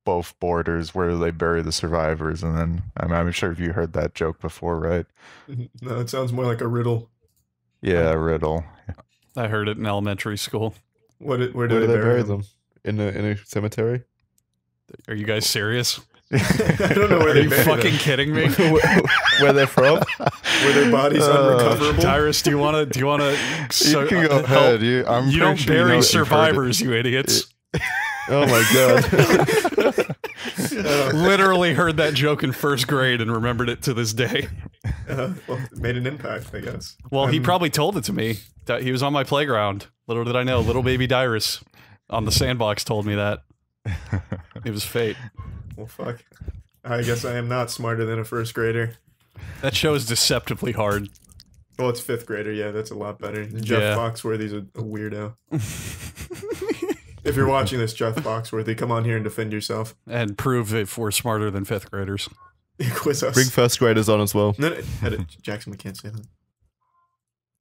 both borders where they bury the survivors, and then I'm, I'm sure if you heard that joke before, right? Mm-hmm. No, it sounds more like a riddle. Yeah, a riddle. I heard it in elementary school. What? It, where Where do do they, they bury them? In a in a cemetery? Are you guys serious? *laughs* I don't know where Are they you bury them. fucking kidding me? *laughs* where, where they're from? Were their bodies Uh, unrecoverable? Dyrus, do you want to? Do you want to? you can go ahead. You, I'm you don't sure bury you've survivors, you idiots. Oh my god. *laughs* Literally heard that joke in first grade and remembered it to this day. Uh, well, it made an impact, I guess. Well, he probably told it to me. That He was on my playground. Little did I know, little baby Dyrus on the sandbox told me that. It was fate. Well, fuck. I guess I am not smarter than a first grader. That show is deceptively hard. Well, it's fifth grader. Yeah, that's a lot better. Jeff Yeah. Foxworthy's a, a weirdo. *laughs* if you're watching this, Jeff Foxworthy, come on here and defend yourself. and prove if we're smarter than fifth graders. *laughs* Quiz us. Bring first graders on as well. no, no, edit. Jackson, we can't say that.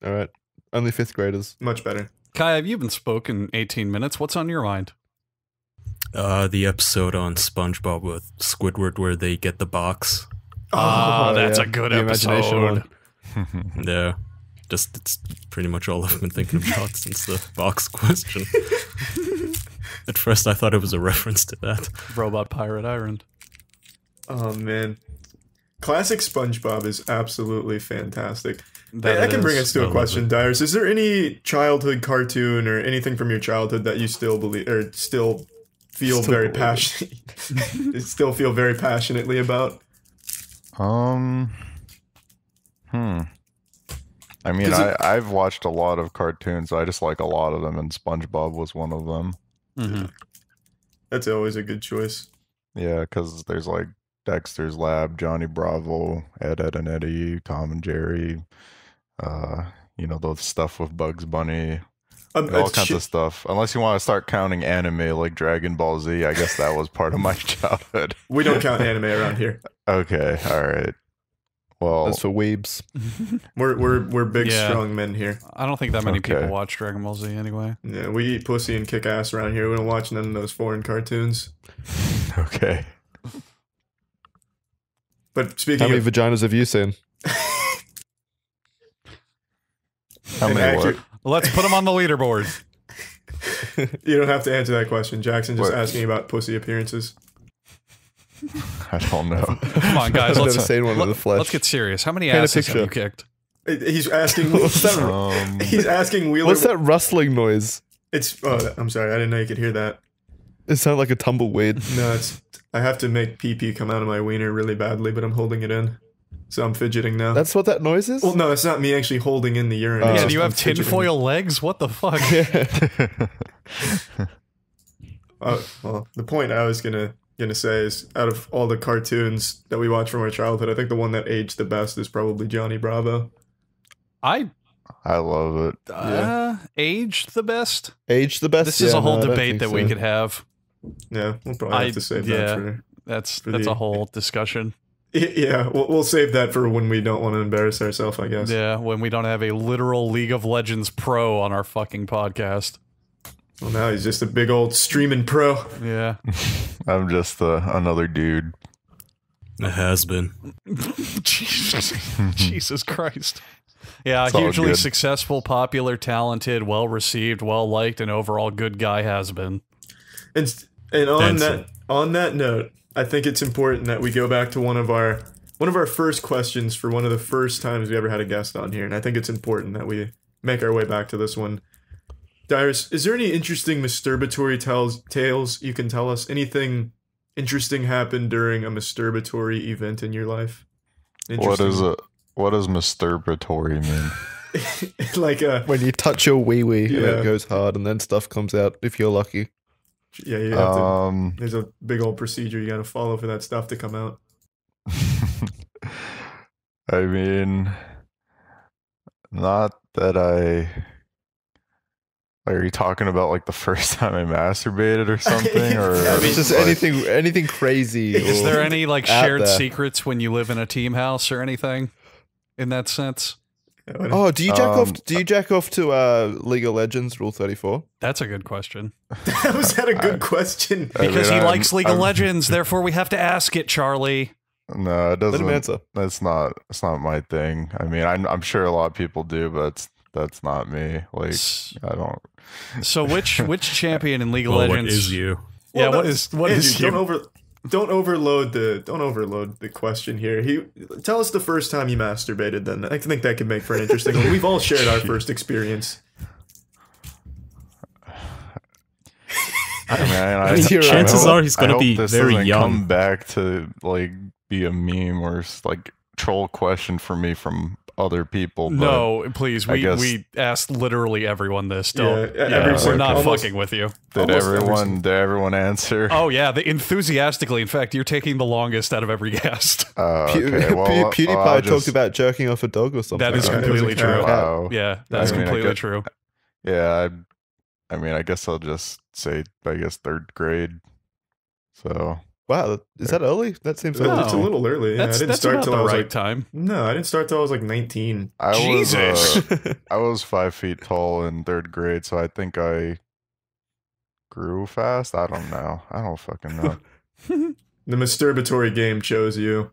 All right. Only fifth graders. Much better. Kai, have you been spoken 18 minutes? What's on your mind? Uh, the episode on SpongeBob with Squidward where they get the box. Oh, Oh, that's yeah. a good The episode. *laughs* Yeah. Just it's pretty much all I've been thinking about *laughs* since the box question. *laughs* At first, I thought it was a reference to that. Robot Pirate Island. Oh man, classic SpongeBob is absolutely fantastic. That Hey, I can bring us to a question, Dyrus. Is there any childhood cartoon or anything from your childhood that you still believe or still feel Still very passionate, *laughs* *laughs* still feel very passionately about? Um. Hmm. I mean, I it- I've watched a lot of cartoons. I just like a lot of them, and SpongeBob was one of them. Mhm. That's always a good choice. Yeah, because there's like Dexter's Lab, Johnny Bravo, Ed, Edd n Eddy, Tom and Jerry. Uh, you know those stuff with Bugs Bunny, Um, all kinds shit- of stuff. Unless you want to start counting anime like Dragon Ball Z, I guess that was part of my *laughs* childhood. we don't count anime around here. Okay, all right. Well, That's for weebs. *laughs* We're we're we're big, Yeah. strong men here. I don't think that many Okay. people watch Dragon Ball Z anyway. Yeah, we eat pussy and kick ass around here. We don't watch none of those foreign cartoons. *laughs* okay. But speaking, How many of vaginas have you seen? How many accurate- what? Let's put them on the leaderboard. *laughs* you don't have to answer that question. Jackson just What? asking about pussy appearances. I don't know. Come on, guys. *laughs* I've Let's, never one in the flesh. let's get serious. How many Paint asses have you kicked? He's asking. What's that? Um, He's asking Wheeler. What's that rustling noise? It's. Oh, I'm sorry. I didn't know you could hear that. It sounded like a tumbleweed. No, it's. I have to make pee pee come out of my wiener really badly, but I'm holding it in, so I'm fidgeting now. That's what that noise is? well, no, it's not me actually holding in the urine. Oh. it's yeah, do you have fidgeting. tinfoil legs? What the fuck? *laughs* Yeah. Oh, *laughs* well, the point I was gonna gonna say is, out of all the cartoons that we watched from our childhood, I think the one that aged the best is probably Johnny Bravo. I I love it. uh, aged the best. Age the best? This is Yeah, a whole no, debate think that we could have. Yeah, we'll probably I- have to save yeah. that for. That's For that's the- a whole discussion. *laughs* Yeah, we'll, we'll save that for when we don't want to embarrass ourselves. I guess. Yeah, when we don't have a literal League of Legends pro on our fucking podcast. Well, now he's just a big old streaming pro. Yeah. *laughs* I'm just uh, another dude. It has been. *laughs* Jesus, Jesus Christ. Yeah, It's hugely successful, popular, talented, well received, well liked, and overall good guy has been. And and on Dancing. that on that note, I think it's important that we go back to one of our one of our first questions for one of the first times we ever had a guest on here, and I think it's important that we make our way back to this one. Dyrus, is there any interesting masturbatory tales tales you can tell us? Anything interesting happened during a masturbatory event in your life? What is it? What does masturbatory mean? *laughs* *laughs* like a When you touch your wee wee and it goes hard and then stuff comes out if you're lucky. Yeah, you have to. Um, There's a big old procedure you got to follow for that stuff to come out. *laughs* I mean, not that I. Are you talking about like the *laughs* first time I masturbated or *laughs* something, or Yeah, I mean, just like- anything anything crazy. Is there any like shared there. secrets when you live in a team house or anything in that sense? Oh, do you jack Um, off? Do you jack off to uh, League of Legends Rule Thirty Four? That's a good question. *laughs* that was that a good question. *laughs* I Because mean, he I'm- likes League of I'm- *laughs* Legends, therefore we have to ask it, Charlie. No, it doesn't. answer. That's not. It's not my thing. I mean, I'm, I'm sure a lot of people do, but that's not me. Like, I don't. So which which champion in League of Well, what Legends is you? Yeah, Well, what no, is what don't you? over don't overload the don't overload the question here. He tell us the first time you masturbated. Then I think that could make for an interesting one. We've all shared our first experience. I mean, I, You're I right. Chances hope- are he's gonna be this very doesn't young. Come back to like be a meme or like troll question for me from other people. But No, please. We we asked literally everyone this. Don't. Yeah, Yeah, we're not almost- fucking with you. did almost every everyone? single- Did everyone answer? Oh yeah, the enthusiastically. In fact, you're taking the longest out of every *laughs* guest. Uh, okay, well, Pew- PewDiePie I'll talked just- about jerking off a dog or something. That is Yeah, it was a completely true. Wow. Yeah, that's I mean, completely get- true. Yeah, I, I mean, I guess I'll just say, I guess third grade. So Wow, is that early? That seems So early. It's a little early. Yeah, That's I didn't that's start about till the I was right like time. no, I didn't start till I was like nineteen. I Jesus. was, uh, *laughs* I was five feet tall in third grade, so I think I grew fast. I don't know. I don't fucking know. *laughs* The masturbatory game chose you.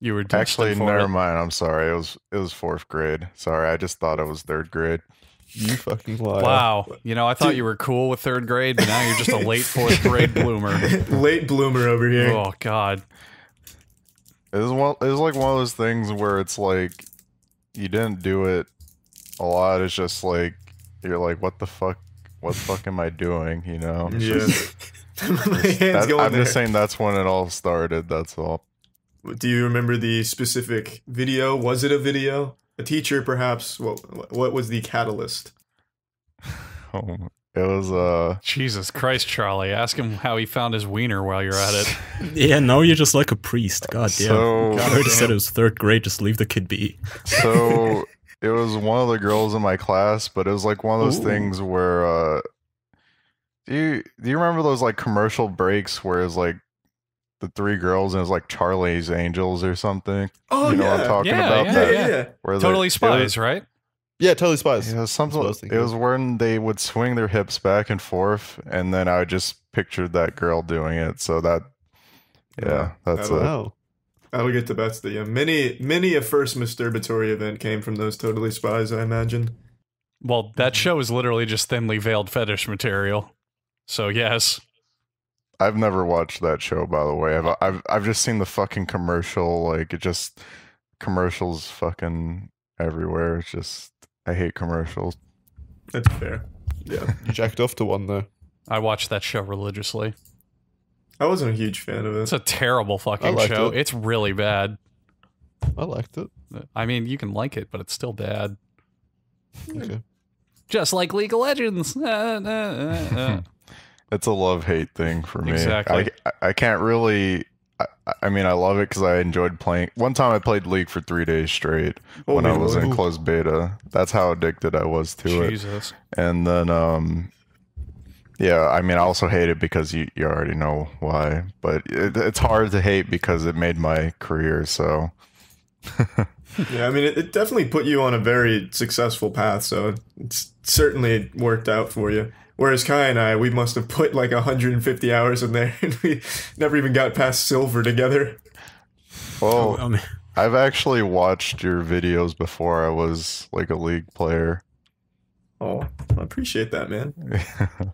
You were Actually, never it. mind. I'm sorry. It was it was fourth grade. Sorry, I just thought it was third grade. You fucking liar. Wow. You know, I thought you were cool with third grade, but now you're just a late fourth *laughs* grade bloomer. Late bloomer over here. Oh God. It was one. It was like one of those things where it's like you didn't do it a lot. It's just like you're like, what the fuck? What the fuck am I doing? You know? It's Yeah. just- *laughs* My hands that- going I'm there. just saying that's when it all started. That's all. Do you remember the specific video? Was it a video? A teacher, perhaps? What What was the catalyst? *laughs* Oh, it was uh. Jesus Christ, Charlie. Ask him how he found his wiener while you're at it. *laughs* Yeah, now you're just like a priest. God damn. So I already said it was third grade. Just leave the kid be. so it was one of the girls in my class, but it was like one of those Ooh. things where uh do you do you remember those like commercial breaks where it's like the three girls and it was like Charlie's Angels or something? Oh you know yeah. what I'm talking Yeah, about? yeah, yeah, that, yeah, yeah. where Totally it was- spies, right? Yeah, totally spies. It was something. That's what I was It thinking. was when they would swing their hips back and forth, and then I just pictured that girl doing it. So that, yeah, that's That'll- it. Wow. I'll get the best of you. Many, many a first masturbatory event came from those totally spies. I imagine. Well, that show is literally just thinly veiled fetish material. So yes. I've never watched that show, by the way. I've I've I've just seen the fucking commercial. Like it just commercials fucking everywhere. It's just I hate commercials. That's fair. Yeah, *laughs* You jacked off to one though. I watched that show religiously. I wasn't a huge fan of it. It's a terrible fucking show. it. It's really bad. I liked it. I mean, you can like it, but it's still bad. Okay. Just like League of Legends. *laughs* *laughs* It's a love hate thing for me. Exactly. I I can't really. I, I mean, I love it because I enjoyed playing. One time, I played League for three days straight when I Holy was in Lord. closed beta. That's how addicted I was to it. Jesus. And then, um, yeah, I mean, I also hate it because you you already know why. But it, it's hard to hate because it made my career. So *laughs* Yeah, I mean, it, it definitely put you on a very successful path. So it's certainly worked out for you. Whereas Kai and I, we must have put like 150 hours in there, *laughs* and we never even got past silver together. well, I mean, I've actually watched your videos before I was like a league player. Oh, I appreciate that, man. *laughs*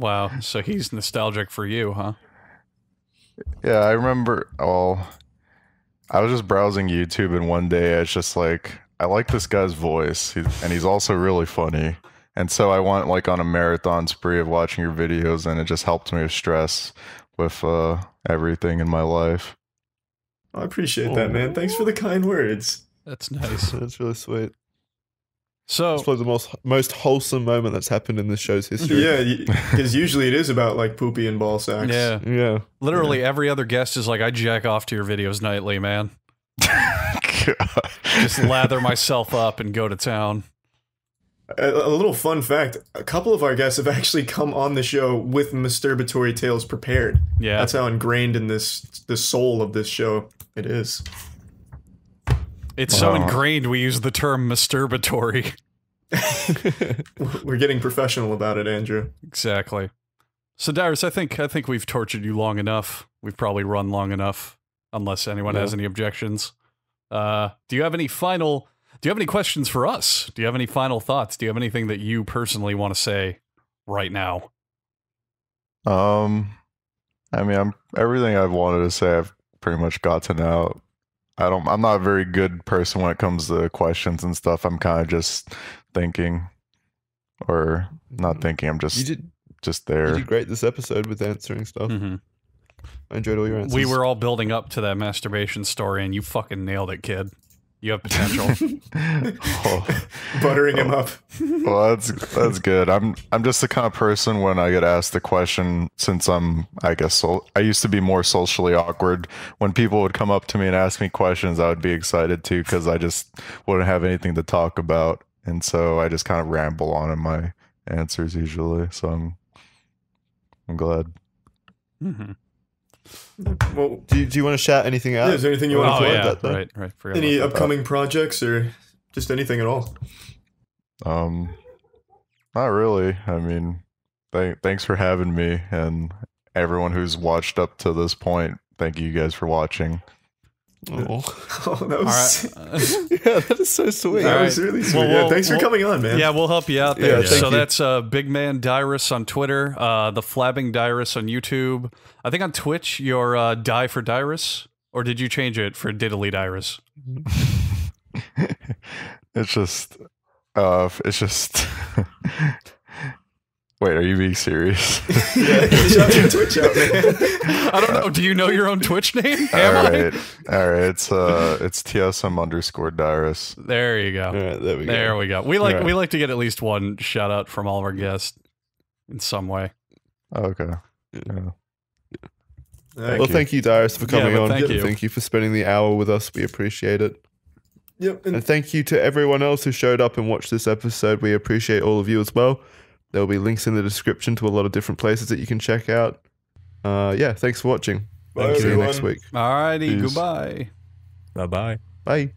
Wow. So he's nostalgic for you, huh? Yeah, I remember. Oh, I was just browsing YouTube, and one day it's just like I like this guy's voice, he, and he's also really funny. And so I went like on a marathon spree of watching your videos, and it just helped me with stress with uh, everything in my life. I appreciate that, man. Thanks for the kind words. That's nice. *laughs* That's really sweet. So It's probably the most most wholesome moment that's happened in this show's history. Yeah, because *laughs* usually it is about like poopy and ball sacks. yeah, Yeah. literally every other guest is like, I jack off to your videos nightly, man. *laughs* Just lather myself up and go to town. A, a little fun fact: a couple of our guests have actually come on the show with masturbatory tales prepared. Yeah. That's how ingrained in this the soul of this show it is. It's so ingrained we use the term masturbatory. *laughs* *laughs* We're getting professional about it, Andrew. exactly. So Dyrus, I think I think we've tortured you long enough. We've probably run long enough, unless anyone has any objections. Uh, do you have any final? Do you have any questions for us? Do you have any final thoughts? Do you have anything that you personally want to say right now? Um, I mean, I'm everything I've wanted to say. I've pretty much gotten out. I don't. I'm not a very good person when it comes to questions and stuff. I'm kind of just thinking, or not thinking. I'm just You did just there. you there. did great this episode with answering stuff. hmm I enjoyed all your answers. We were all building up to that masturbation story, and you fucking nailed it, kid. You have potential. *laughs* oh, Buttering him up. well, that's that's good. I'm I'm just the kind of person when I get asked the question. Since I'm, I guess, so, I used to be more socially awkward. When people would come up to me and ask me questions, I would be excited too because I just wouldn't have anything to talk about, and so I just kind of ramble on in my answers usually. So I'm I'm glad. hmm Well, Do you, do you want to shout anything out? yeah, is there anything you want Oh to plug? yeah, that, right, right. Forgot Any about that. upcoming projects or just anything at all? Um, not really. I mean, th- thanks for having me, and everyone who's watched up to this point. Thank you guys for watching. Oh. *laughs* Oh, that was, right. *laughs* yeah, that is so sweet. that All was really sweet. Well, yeah, well, thanks for well- coming on, man. Yeah, we'll help you out there. Yeah, thank so you. that's uh, Big Man Dyrus on Twitter, uh, the Flabbing Dyrus on YouTube. I think on Twitch you're uh, Die for Dyrus, or did you change it for Diddly Dyrus? *laughs* it's just, uh, it's just. Wait, are you being serious? *laughs* yeah. Shout your Twitch out, man. I don't know. Do you know your own Twitch name? all Am I? right, all right. It's uh, it's tsm underscore Dyrus. There you go. All right, there we go. There we go. We like Right. we like to get at least one shout out from all of our guests in some way. Okay. Yeah. Thank well, you. thank you, Dyrus, for coming but on. thank you. Thank you for spending the hour with us. We appreciate it. Yep. And And thank you to everyone else who showed up and watched this episode. We appreciate all of you as well. There will be links in the description to a lot of different places that you can check out. Uh, yeah, thanks for watching. Bye, See you next week. Alrighty, Peace. goodbye. Bye bye. Bye.